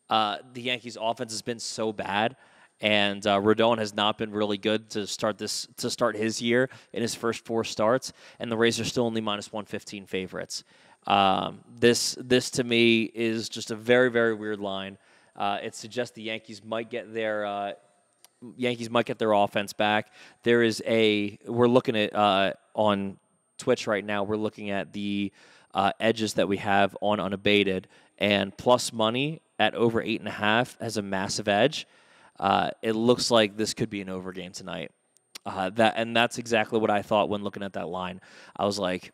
uh, the Yankees' offense has been so bad, and uh, Rodon has not been really good to start this to start his year in his first four starts, and the Rays are still only minus 115 favorites. Um, this this to me is just a very very weird line. Uh, it suggests the Yankees might get their uh, Yankees might get their offense back. There is a we're looking at uh, on Twitch right now, we're looking at the uh, edges that we have on unabated, and plus money at over eight and a half has a massive edge. Uh, it looks like this could be an over game tonight. Uh, that and that's exactly what I thought when looking at that line. I was like,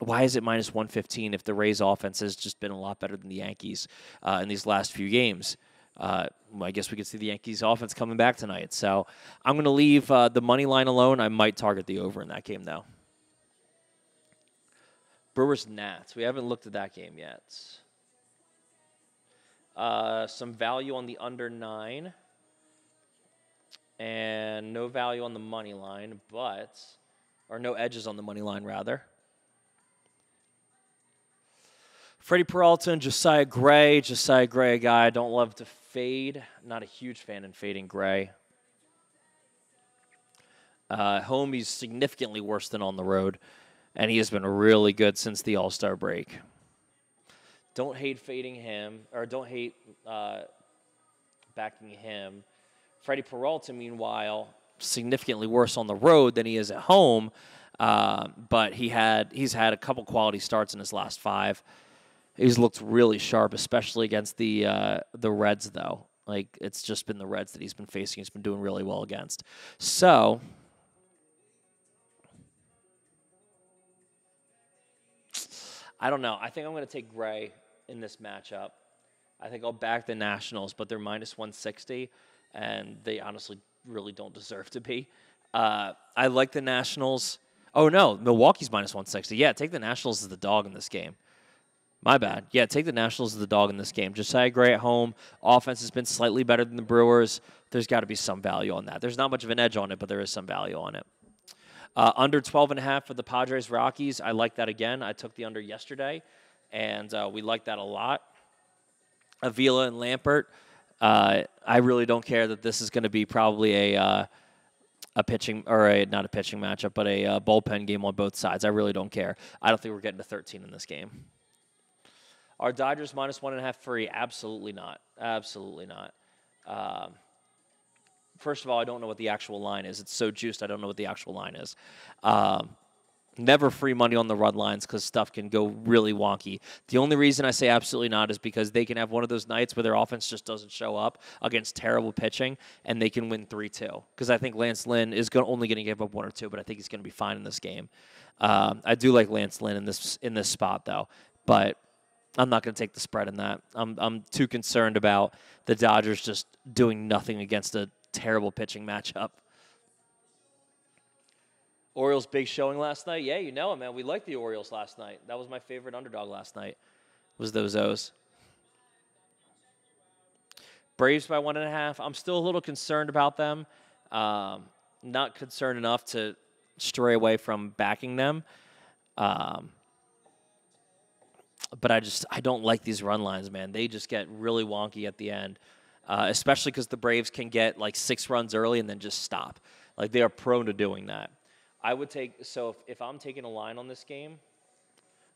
why is it minus 115 if the Rays offense has just been a lot better than the Yankees uh, in these last few games? Uh, I guess we could see the Yankees offense coming back tonight. So I'm going to leave uh, the money line alone. I might target the over in that game, though. Brewers Nats. We haven't looked at that game yet. Uh, some value on the under nine, and no value on the money line, but or no edges on the money line rather. Freddie Peralta and Josiah Gray. Josiah Gray, a guy I don't love to fade. Not a huge fan in fading Gray. Uh, home, he's significantly worse than on the road and he has been really good since the All Star break. Don't hate fading him, or don't hate uh, backing him. Freddie Peralta, meanwhile, significantly worse on the road than he is at home, uh, but he had he's had a couple quality starts in his last five. He's looked really sharp, especially against the uh, the Reds, though. Like it's just been the Reds that he's been facing. He's been doing really well against. So I don't know. I think I'm going to take Gray in this matchup. I think I'll back the Nationals, but they're minus 160, and they honestly really don't deserve to be. Uh, I like the Nationals. Oh no, Milwaukee's minus 160. Yeah, take the Nationals as the dog in this game. My bad. Yeah, take the Nationals as the dog in this game. Josiah Gray at home. Offense has been slightly better than the Brewers. There's got to be some value on that. There's not much of an edge on it, but there is some value on it. Uh, under 12 and a half for the Padres Rockies. I like that again. I took the under yesterday, and uh, we like that a lot. Avila and Lambert. Uh, I really don't care that this is going to be probably a uh, a pitching or a not a pitching matchup, but a uh, bullpen game on both sides. I really don't care. I don't think we're getting to 13 in this game. Are Dodgers minus one and a half free? Absolutely not. Absolutely not. Um, first of all, I don't know what the actual line is. It's so juiced. I don't know what the actual line is. Um, never free money on the run lines because stuff can go really wonky. The only reason I say absolutely not is because they can have one of those nights where their offense just doesn't show up against terrible pitching and they can win 3 2. Because I think Lance Lynn is only going to give up one or two, but I think he's going to be fine in this game. Um, I do like Lance Lynn in this in this spot though, but I'm not going to take the spread in that. I'm I'm too concerned about the Dodgers just doing nothing against a terrible pitching matchup. Orioles big showing last night. Yeah, you know it, man. We liked the Orioles last night. That was my favorite underdog last night. Was those O's. Braves by one and a half. I'm still a little concerned about them. Um, not concerned enough to stray away from backing them. Um, but I just I don't like these run lines, man. They just get really wonky at the end, uh, especially because the Braves can get like six runs early and then just stop. Like they are prone to doing that. I would take so if, if I'm taking a line on this game,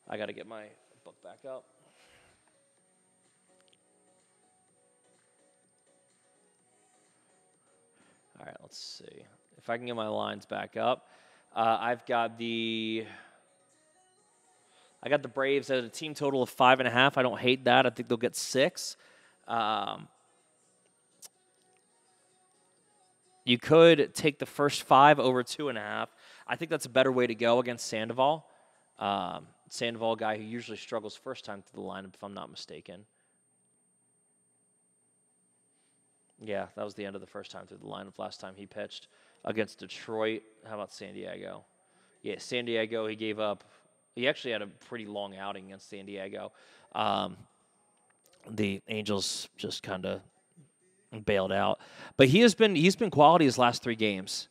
I got to get my book back up. All right, let's see if I can get my lines back up. Uh, I've got the I got the Braves at a team total of five and a half. I don't hate that. I think they'll get six. Um, you could take the first five over two and a half. I think that's a better way to go against Sandoval. Um, Sandoval, guy who usually struggles first time through the lineup, if I'm not mistaken. Yeah, that was the end of the first time through the lineup last time he pitched against Detroit. How about San Diego? Yeah, San Diego, he gave up. He actually had a pretty long outing against San Diego. Um, the Angels just kind of bailed out, but he has been he's been quality his last three games.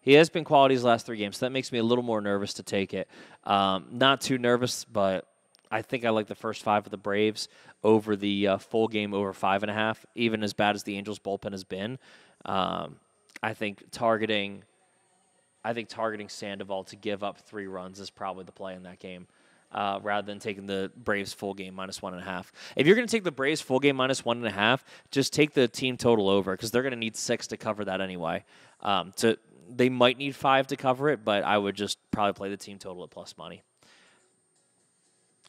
He has been quality his last three games. So that makes me a little more nervous to take it. Um, not too nervous, but I think I like the first five of the Braves over the uh, full game over five and a half. Even as bad as the Angels bullpen has been, um, I think targeting, I think targeting Sandoval to give up three runs is probably the play in that game. Uh, rather than taking the Braves full game minus one and a half. If you're going to take the Braves full game minus one and a half, just take the team total over because they're going to need six to cover that anyway. Um, to they might need five to cover it, but I would just probably play the team total at plus money.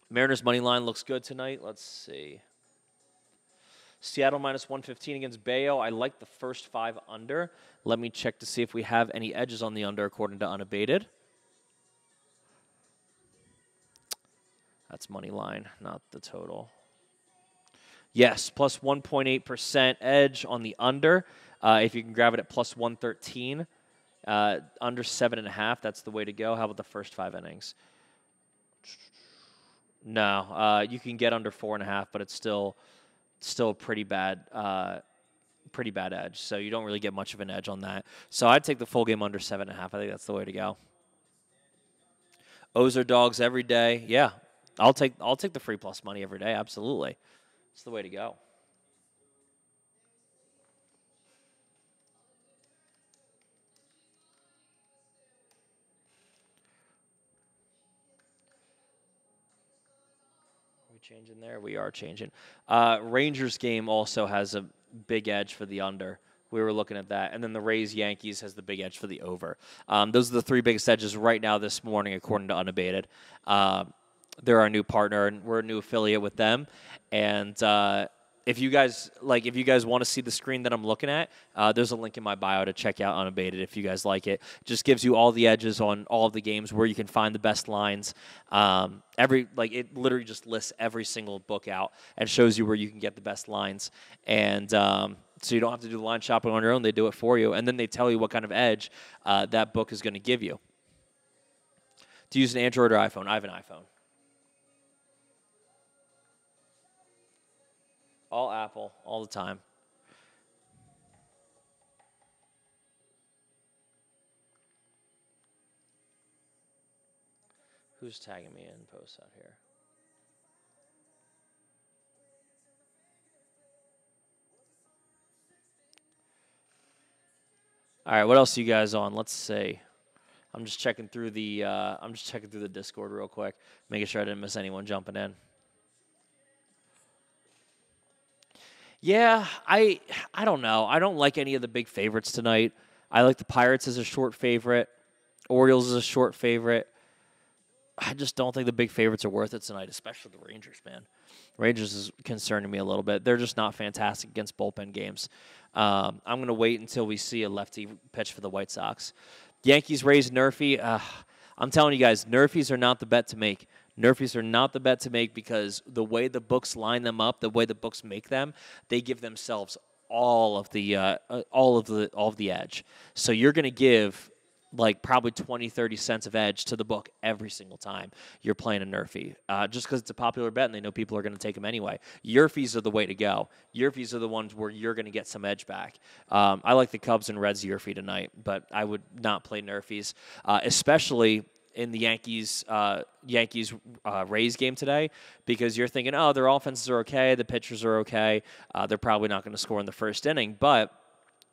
Mariners money line looks good tonight. Let's see. Seattle minus 115 against Bello. I like the first five under. Let me check to see if we have any edges on the under according to unabated. That's money line, not the total. Yes, plus 1.8% edge on the under. Uh, if you can grab it at plus 113. Uh, under seven and a half, that's the way to go. How about the first five innings? No, uh, you can get under four and a half, but it's still still pretty bad, uh, pretty bad edge. So you don't really get much of an edge on that. So I'd take the full game under seven and a half. I think that's the way to go. O's are dogs every day. Yeah, I'll take I'll take the free plus money every day. Absolutely, it's the way to go. We changing there? We are changing. Uh, Rangers game also has a big edge for the under. We were looking at that. And then the Rays Yankees has the big edge for the over. Um, those are the three biggest edges right now this morning, according to Unabated. Uh, they're our new partner, and we're a new affiliate with them. And uh, if you guys like if you guys want to see the screen that i'm looking at uh, there's a link in my bio to check out unabated if you guys like it. Just gives you all the edges on all of the games where you can find the best lines. Um, every like it literally just lists every single book out and shows you where you can get the best lines. And um, so you don't have to do line shopping on your own they do it for you. And then they tell you what kind of edge uh, that book is going to give you. To use an android or iphone i have an iphone all Apple, all the time. Who's tagging me in posts out here? All right, what else are you guys on? Let's see. I'm just checking through the uh, I'm just checking through the Discord real quick, making sure I didn't miss anyone jumping in. Yeah, I I don't know. I don't like any of the big favorites tonight. I like the Pirates as a short favorite. Orioles as a short favorite. I just don't think the big favorites are worth it tonight, especially the Rangers, man. Rangers is concerning me a little bit. They're just not fantastic against bullpen games. Um, I'm going to wait until we see a lefty pitch for the White Sox. Yankees raised NRFI. Uh, I'm telling you guys, NRFIs are not the bet to make. NRFIs are not the bet to make because the way the books line them up, the way the books make them, they give themselves all of the uh, uh all of the all of the edge. So you're going to give like probably 20, 30 cents of edge to the book every single time you're playing a NRFI. Uh, just because it's a popular bet and they know people are going to take them anyway. YRFIs are the way to go. YRFIs are the ones where you're going to get some edge back. Um, I like the Cubs and Reds YRFI tonight, but I would not play NRFIs, uh, especially in the Yankees uh, Yankees uh, Rays game today because you're thinking, oh, their offenses are okay, the pitchers are okay, uh, they're probably not going to score in the first inning, but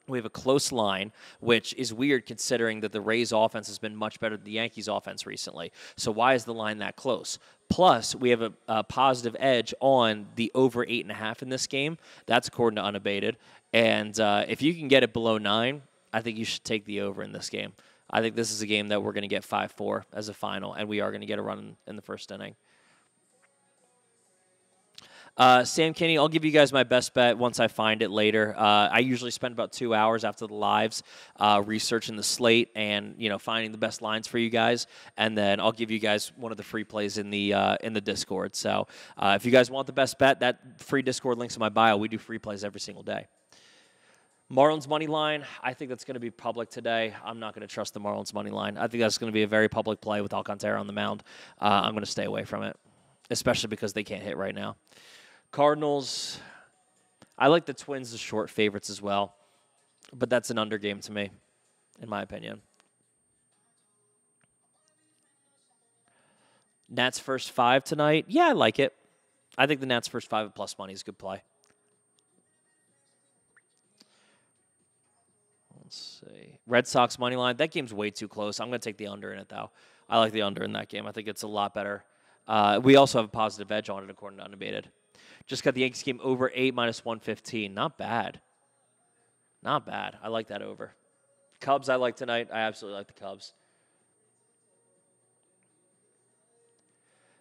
we have a close line, which is weird considering that the Rays offense has been much better than the Yankees offense recently. So why is the line that close? Plus, we have a, a positive edge on the over eight and a half in this game. That's according to unabated. And uh, if you can get it below nine, I think you should take the over in this game. I think this is a game that we're going to get 5 4 as a final, and we are going to get a run in the first inning. Uh, Sam Kinney, I'll give you guys my best bet once I find it later. Uh, I usually spend about two hours after the lives uh, researching the slate and you know finding the best lines for you guys, and then I'll give you guys one of the free plays in the uh, in the Discord. So uh, if you guys want the best bet, that free Discord links in my bio. We do free plays every single day. Marlins money line, I think that's going to be public today. I'm not going to trust the Marlins money line. I think that's going to be a very public play with Alcantara on the mound. Uh, I'm going to stay away from it, especially because they can't hit right now. Cardinals, I like the Twins as short favorites as well, but that's an under game to me, in my opinion. Nats first five tonight. Yeah, I like it. I think the Nats first five at plus money is a good play. Let's see. Red Sox money line. That game's way too close. I'm going to take the under in it, though. I like the under in that game. I think it's a lot better. Uh, we also have a positive edge on it, according to Unabated. Just got the Yankees game over 8 minus 115. Not bad. Not bad. I like that over. Cubs, I like tonight. I absolutely like the Cubs.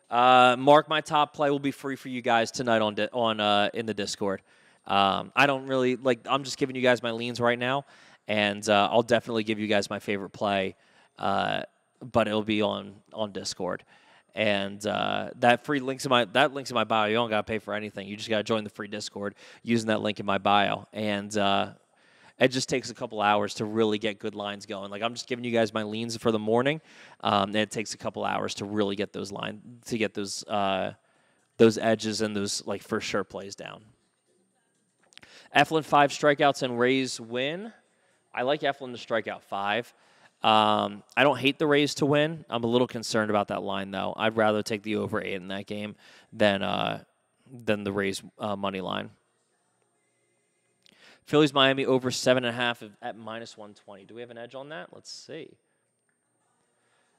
Uh, mark my top play will be free for you guys tonight on di- on uh, in the Discord. Um, I don't really like. I'm just giving you guys my leans right now, and uh, I'll definitely give you guys my favorite play, uh, but it'll be on on Discord and uh, that free links in my that links in my bio. You don't gotta pay for anything. You just gotta join the free Discord using that link in my bio, and uh, it just takes a couple hours to really get good lines going. Like I'm just giving you guys my leans for the morning, um, and it takes a couple hours to really get those line to get those uh, those edges and those like for sure plays down. Eflin five strikeouts and Rays win. I like Eflin to strike out five. Um, I don't hate the Rays to win. I'm a little concerned about that line, though. I'd rather take the over eight in that game than uh, than the Rays uh, money line. Phillies Miami over seven and a half at minus 120. Do we have an edge on that? Let's see.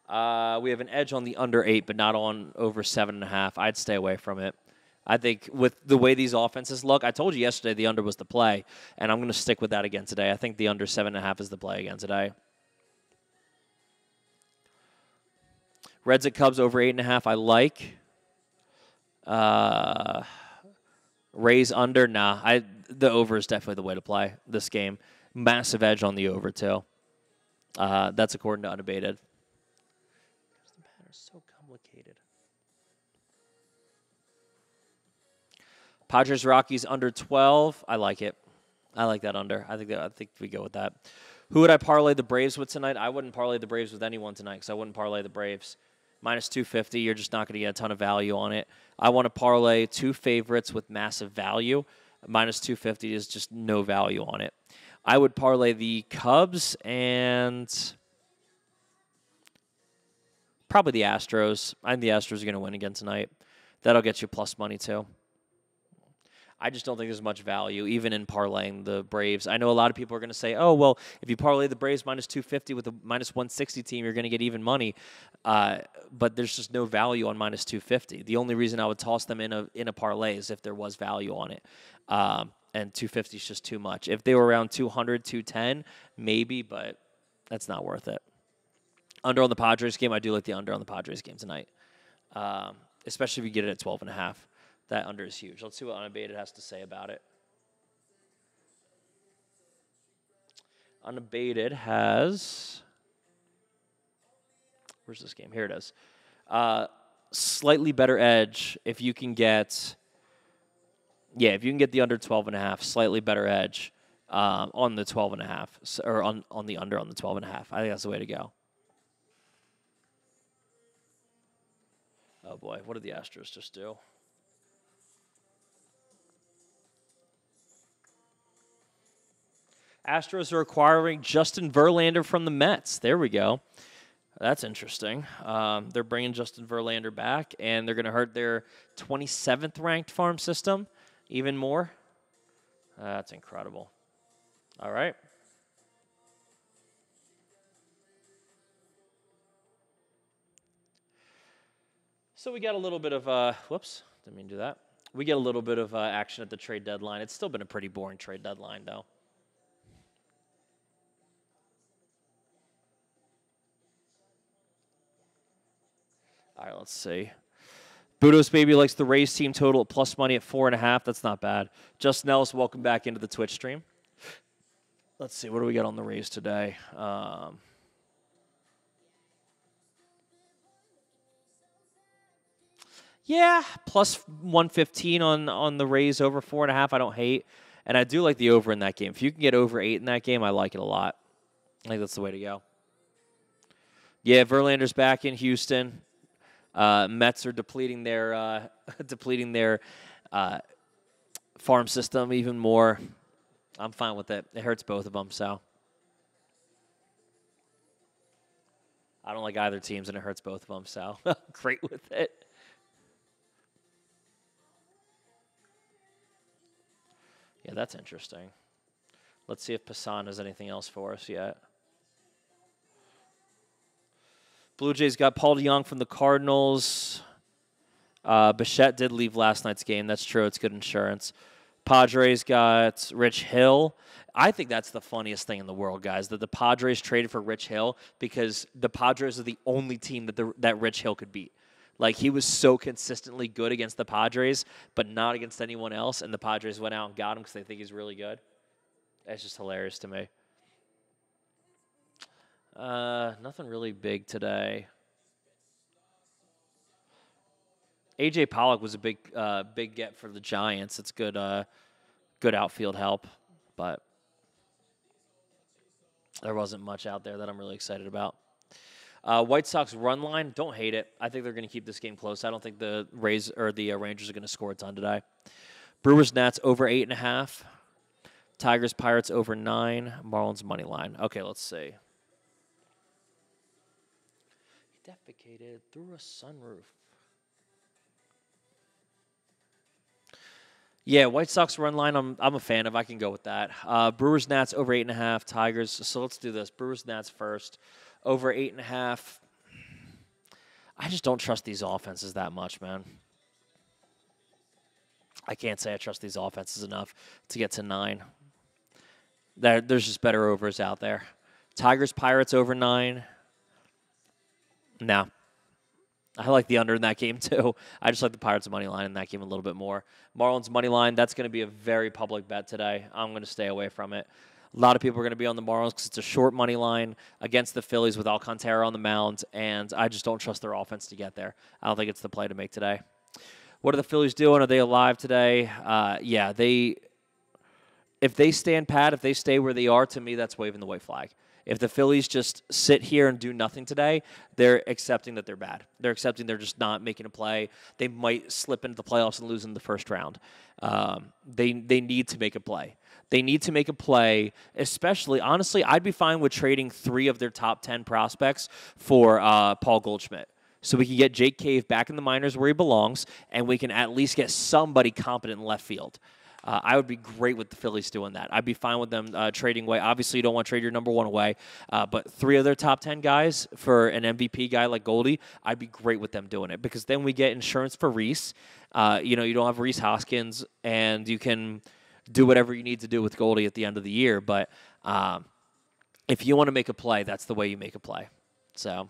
Uh, we have an edge on the under eight, but not on over seven and a half. I'd stay away from it. I think with the way these offenses look, I told you yesterday the under was the play, and I'm going to stick with that again today. I think the under seven and a half is the play again today. Reds at Cubs over eight and a half. I like. Uh, Rays under. Nah, I the over is definitely the way to play this game. Massive edge on the over too. Uh, that's according to unabated. Padres Rockies under twelve. I like it. I like that under. I think that, I think we go with that. Who would I parlay the Braves with tonight? I wouldn't parlay the Braves with anyone tonight because I wouldn't parlay the Braves minus 250. You're just not going to get a ton of value on it. I want to parlay two favorites with massive value. Minus 250 is just no value on it. I would parlay the Cubs and probably the Astros. I think the Astros are going to win again tonight. That'll get you plus money too. I just don't think there's much value, even in parlaying the Braves. I know a lot of people are going to say, oh, well, if you parlay the Braves minus 250 with a minus 160 team, you're going to get even money. Uh, but there's just no value on minus 250. The only reason I would toss them in a, in a parlay is if there was value on it. Um, and 250 is just too much. If they were around 200, 210, maybe, but that's not worth it. Under on the Padres game, I do like the under on the Padres game tonight, um, especially if you get it at 12 and a half. That under is huge. Let's see what Unabated has to say about it. Unabated has. Where's this game? Here it is. Uh, slightly better edge if you can get. Yeah, if you can get the under 12 and a half, slightly better edge um, on the 12 and a half, or on, on the under on the 12 and a half. I think that's the way to go. Oh boy, what did the Astros just do? Astros are acquiring Justin Verlander from the Mets. There we go. That's interesting. Um, they're bringing Justin Verlander back, and they're going to hurt their 27th ranked farm system even more. That's incredible. All right. So we got a little bit of, uh, whoops, didn't mean to do that. We get a little bit of uh, action at the trade deadline. It's still been a pretty boring trade deadline, though. All right, let's see. Budos Baby likes the Rays team total at plus money at four and a half. That's not bad. Justin Ellis, welcome back into the Twitch stream. Let's see, what do we got on the Rays today? Um, yeah, plus 115 on, on the Rays over four and a half. I don't hate. And I do like the over in that game. If you can get over eight in that game, I like it a lot. I think that's the way to go. Yeah, Verlander's back in Houston. Uh, Mets are depleting their uh, depleting their uh, farm system even more. I'm fine with it. It hurts both of them, so I don't like either teams, and it hurts both of them. So great with it. Yeah, that's interesting. Let's see if Passan has anything else for us yet. Blue Jays got Paul DeJong from the Cardinals. Uh, Bichette did leave last night's game. That's true. It's good insurance. Padres got Rich Hill. I think that's the funniest thing in the world, guys, that the Padres traded for Rich Hill because the Padres are the only team that the, that Rich Hill could beat. Like he was so consistently good against the Padres, but not against anyone else, and the Padres went out and got him because they think he's really good. That's just hilarious to me. Uh, nothing really big today. AJ Pollock was a big, uh, big get for the Giants. It's good, uh, good outfield help, but there wasn't much out there that I'm really excited about. Uh, White Sox run line, don't hate it. I think they're going to keep this game close. I don't think the Rays or the uh, Rangers are going to score a ton today. Brewers Nats over eight and a half. Tigers Pirates over nine. Marlins money line. Okay, let's see defecated through a sunroof. Yeah, White Sox run line. I'm I'm a fan of. I can go with that. Uh, Brewers Nats over eight and a half. Tigers. So let's do this. Brewers Nats first. Over eight and a half. I just don't trust these offenses that much, man. I can't say I trust these offenses enough to get to nine. There, there's just better overs out there. Tigers Pirates over nine. No. I like the under in that game too. I just like the Pirates money line in that game a little bit more. Marlins money line, that's going to be a very public bet today. I'm going to stay away from it. A lot of people are going to be on the Marlins because it's a short money line against the Phillies with Alcantara on the mound, and I just don't trust their offense to get there. I don't think it's the play to make today. What are the Phillies doing? Are they alive today? Uh, yeah, they. If they stand pat, if they stay where they are, to me, that's waving the white flag. If the Phillies just sit here and do nothing today, they're accepting that they're bad. They're accepting they're just not making a play. They might slip into the playoffs and lose in the first round. Um, they they need to make a play. They need to make a play, especially honestly. I'd be fine with trading three of their top ten prospects for uh, Paul Goldschmidt so we can get Jake Cave back in the minors where he belongs, and we can at least get somebody competent in left field. Uh, I would be great with the Phillies doing that. I'd be fine with them uh, trading away. Obviously, you don't want to trade your number one away, uh, but three of their top 10 guys for an MVP guy like Goldie, I'd be great with them doing it because then we get insurance for Rhys. Uh, you know, you don't have Rhys Hoskins, and you can do whatever you need to do with Goldie at the end of the year. But um, if you want to make a play, that's the way you make a play. So,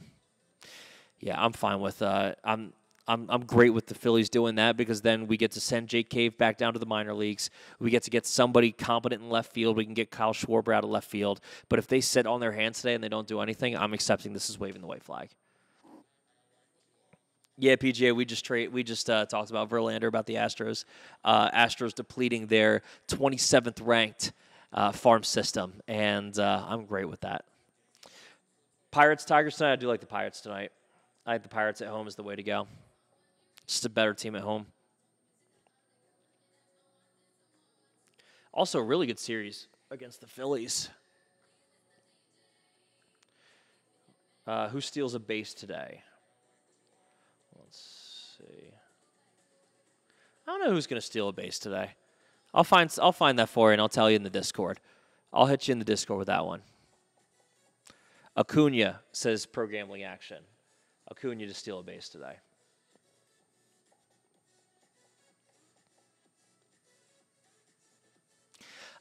yeah, I'm fine with. Uh, I'm I'm, I'm great with the Phillies doing that because then we get to send Jake Cave back down to the minor leagues. We get to get somebody competent in left field. We can get Kyle Schwarber out of left field. But if they sit on their hands today and they don't do anything, I'm accepting this is waving the white flag. Yeah, PGA, we just trade. We just uh, talked about Verlander about the Astros. Uh, Astros depleting their 27th ranked uh, farm system, and uh, I'm great with that. Pirates, Tigers tonight. I do like the Pirates tonight. I think the Pirates at home is the way to go. Just a better team at home. Also, a really good series against the Phillies. Uh, who steals a base today? Let's see. I don't know who's going to steal a base today. I'll find I'll find that for you and I'll tell you in the Discord. I'll hit you in the Discord with that one. Acuna says pro gambling action. Acuna to steal a base today.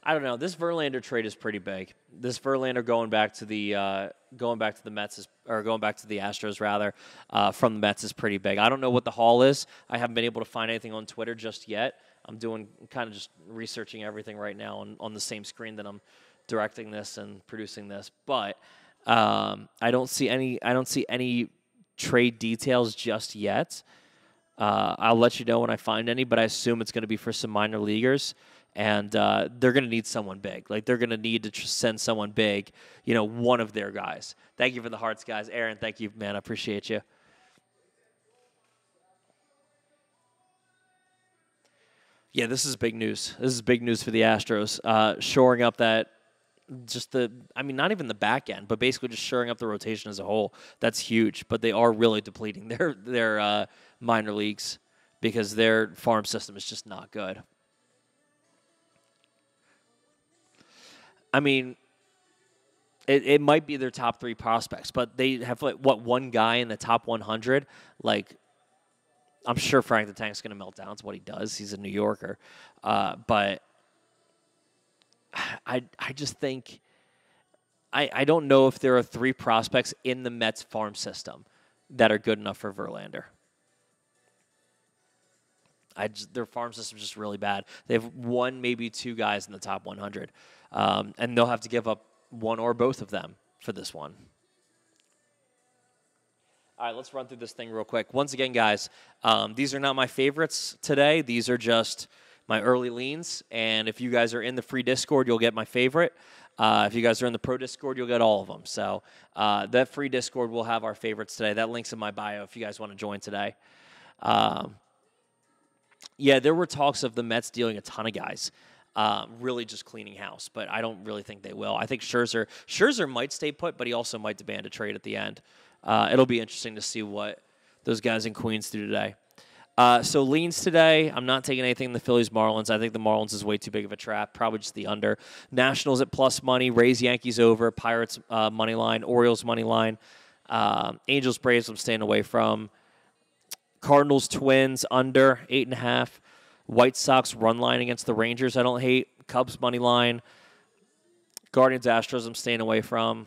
I don't know. This Verlander trade is pretty big. This Verlander going back to the uh, going back to the Mets is, or going back to the Astros rather uh, from the Mets is pretty big. I don't know what the haul is. I haven't been able to find anything on Twitter just yet. I'm doing kind of just researching everything right now on, on the same screen that I'm directing this and producing this. But um, I don't see any. I don't see any trade details just yet. Uh, I'll let you know when I find any, but I assume it's going to be for some minor leaguers and uh, they're going to need someone big. Like they're going to need to tr- send someone big, you know, one of their guys. Thank you for the hearts, guys. Aaron, thank you, man. I appreciate you. Yeah, this is big news. This is big news for the Astros. Uh, shoring up that, just the, I mean, not even the back end, but basically just shoring up the rotation as a whole. That's huge. But they are really depleting their their uh, minor leagues because their farm system is just not good. I mean, it, it might be their top three prospects, but they have like what one guy in the top 100. Like, I'm sure Frank the Tank's going to melt down. It's what he does. He's a New Yorker, uh, but I I just think I I don't know if there are three prospects in the Mets farm system that are good enough for Verlander. I just, their farm system is just really bad. They have one, maybe two guys in the top 100, um, and they'll have to give up one or both of them for this one. All right, let's run through this thing real quick. Once again, guys, um, these are not my favorites today. These are just my early leans. And if you guys are in the free Discord, you'll get my favorite. Uh, if you guys are in the pro Discord, you'll get all of them. So uh, that free Discord will have our favorites today. That link's in my bio if you guys want to join today. Um, yeah, there were talks of the Mets dealing a ton of guys. Um, really just cleaning house, but I don't really think they will. I think Scherzer Scherzer might stay put, but he also might demand a trade at the end. Uh, it'll be interesting to see what those guys in Queens do today. Uh, so leans today. I'm not taking anything in the Phillies Marlins. I think the Marlins is way too big of a trap. Probably just the under. Nationals at plus money. Rays Yankees over. Pirates uh, money line. Orioles money line. Uh, Angels Braves. I'm staying away from. Cardinals Twins under eight and a half. White Sox run line against the Rangers. I don't hate. Cubs money line. Guardians Astros. I'm staying away from.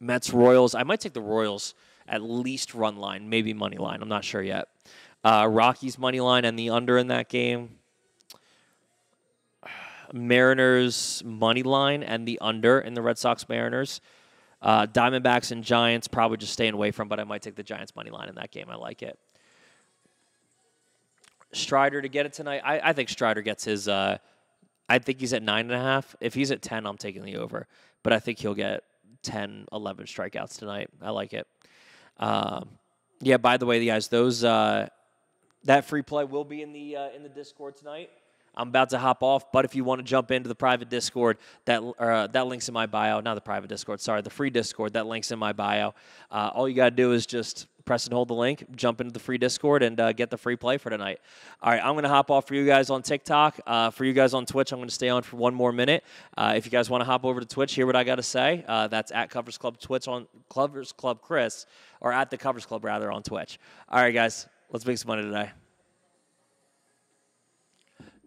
Mets Royals. I might take the Royals at least run line, maybe money line. I'm not sure yet. Uh, Rockies money line and the under in that game. Mariners money line and the under in the Red Sox Mariners. Uh, Diamondbacks and Giants probably just staying away from, but I might take the Giants money line in that game. I like it. Strider to get it tonight. I, I think Strider gets his. Uh, I think he's at nine and a half. If he's at ten, I'm taking the over. But I think he'll get 10, 11 strikeouts tonight. I like it. Um, yeah. By the way, guys, those uh, that free play will be in the uh, in the Discord tonight. I'm about to hop off, but if you want to jump into the private Discord, that uh, that link's in my bio. Not the private Discord, sorry, the free Discord. That link's in my bio. Uh, all you got to do is just press and hold the link, jump into the free Discord, and uh, get the free play for tonight. All right, I'm going to hop off for you guys on TikTok. Uh, for you guys on Twitch, I'm going to stay on for one more minute. Uh, if you guys want to hop over to Twitch, hear what I got to say. Uh, that's at Covers Club Twitch on Covers Club Chris, or at the Covers Club rather on Twitch. All right, guys, let's make some money today.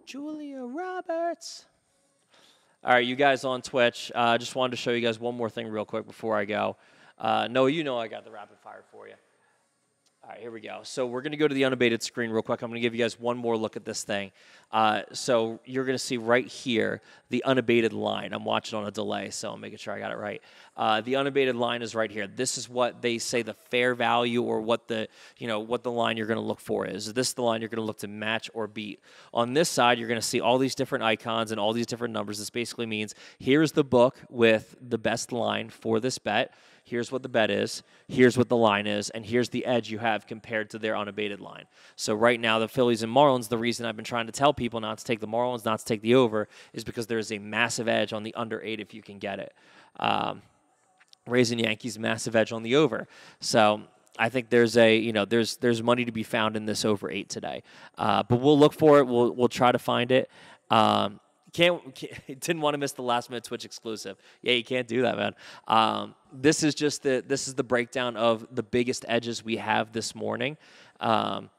Julia Roberts. All right, you guys on Twitch. I uh, just wanted to show you guys one more thing real quick before I go. Uh, no, you know I got the rapid fire for you. All right, here we go. So we're going to go to the unabated screen real quick. I'm going to give you guys one more look at this thing. Uh, so you're going to see right here the unabated line. I'm watching on a delay, so I'm making sure I got it right. Uh, the unabated line is right here. This is what they say the fair value or what the you know what the line you're going to look for is. This is the line you're going to look to match or beat. On this side, you're going to see all these different icons and all these different numbers. This basically means here's the book with the best line for this bet here's what the bet is, here's what the line is, and here's the edge you have compared to their unabated line. So right now, the Phillies and Marlins, the reason I've been trying to tell people not to take the Marlins, not to take the over, is because there is a massive edge on the under eight if you can get it. Um, raising Yankees massive edge on the over. So I think there's a you know there's there's money to be found in this over eight today, uh, but we'll look for it. We'll we'll try to find it. Um, can't, can't, didn't want to miss the last minute Twitch exclusive. Yeah, you can't do that, man. Um, this is just the this is the breakdown of the biggest edges we have this morning, um,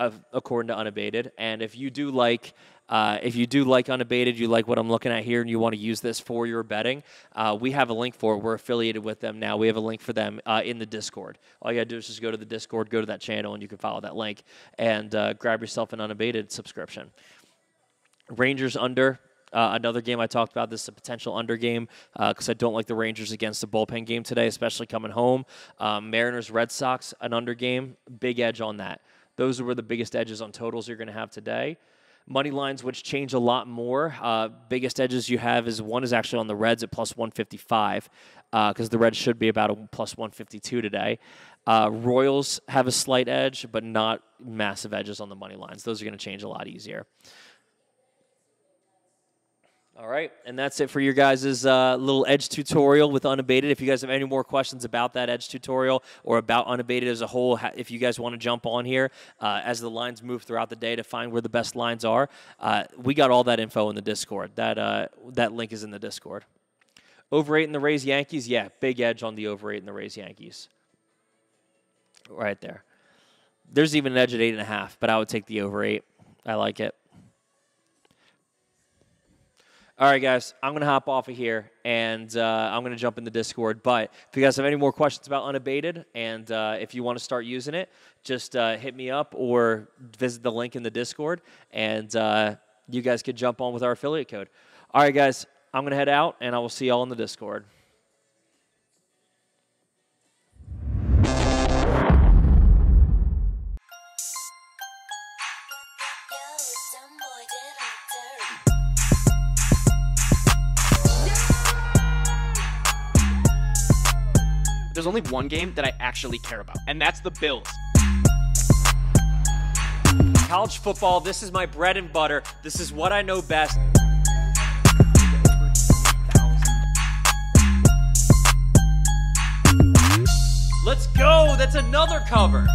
of according to unabated. And if you do like. Uh, if you do like unabated, you like what I'm looking at here, and you want to use this for your betting, uh, we have a link for it. We're affiliated with them now. We have a link for them uh, in the Discord. All you got to do is just go to the Discord, go to that channel, and you can follow that link and uh, grab yourself an unabated subscription. Rangers under uh, another game I talked about, this is a potential under game because uh, I don't like the Rangers against the bullpen game today, especially coming home. Um, Mariners, Red Sox, an under game, big edge on that. Those are where the biggest edges on totals you're going to have today. Money lines, which change a lot more. Uh, biggest edges you have is one is actually on the Reds at plus 155 because uh, the Reds should be about a plus 152 today. Uh, Royals have a slight edge, but not massive edges on the money lines. Those are going to change a lot easier. All right, and that's it for your guys' uh, little Edge tutorial with Unabated. If you guys have any more questions about that Edge tutorial or about Unabated as a whole, if you guys want to jump on here uh, as the lines move throughout the day to find where the best lines are, uh, we got all that info in the Discord. That uh, that link is in the Discord. Over eight in the Rays Yankees, yeah, big edge on the over eight in the Rays Yankees. Right there. There's even an edge at eight and a half, but I would take the over eight. I like it. All right, guys, I'm going to hop off of here and uh, I'm going to jump in the Discord. But if you guys have any more questions about Unabated and uh, if you want to start using it, just uh, hit me up or visit the link in the Discord and uh, you guys could jump on with our affiliate code. All right, guys, I'm going to head out and I will see y'all in the Discord. There's only one game that I actually care about, and that's the Bills. College football, this is my bread and butter. This is what I know best. Let's go! That's another cover!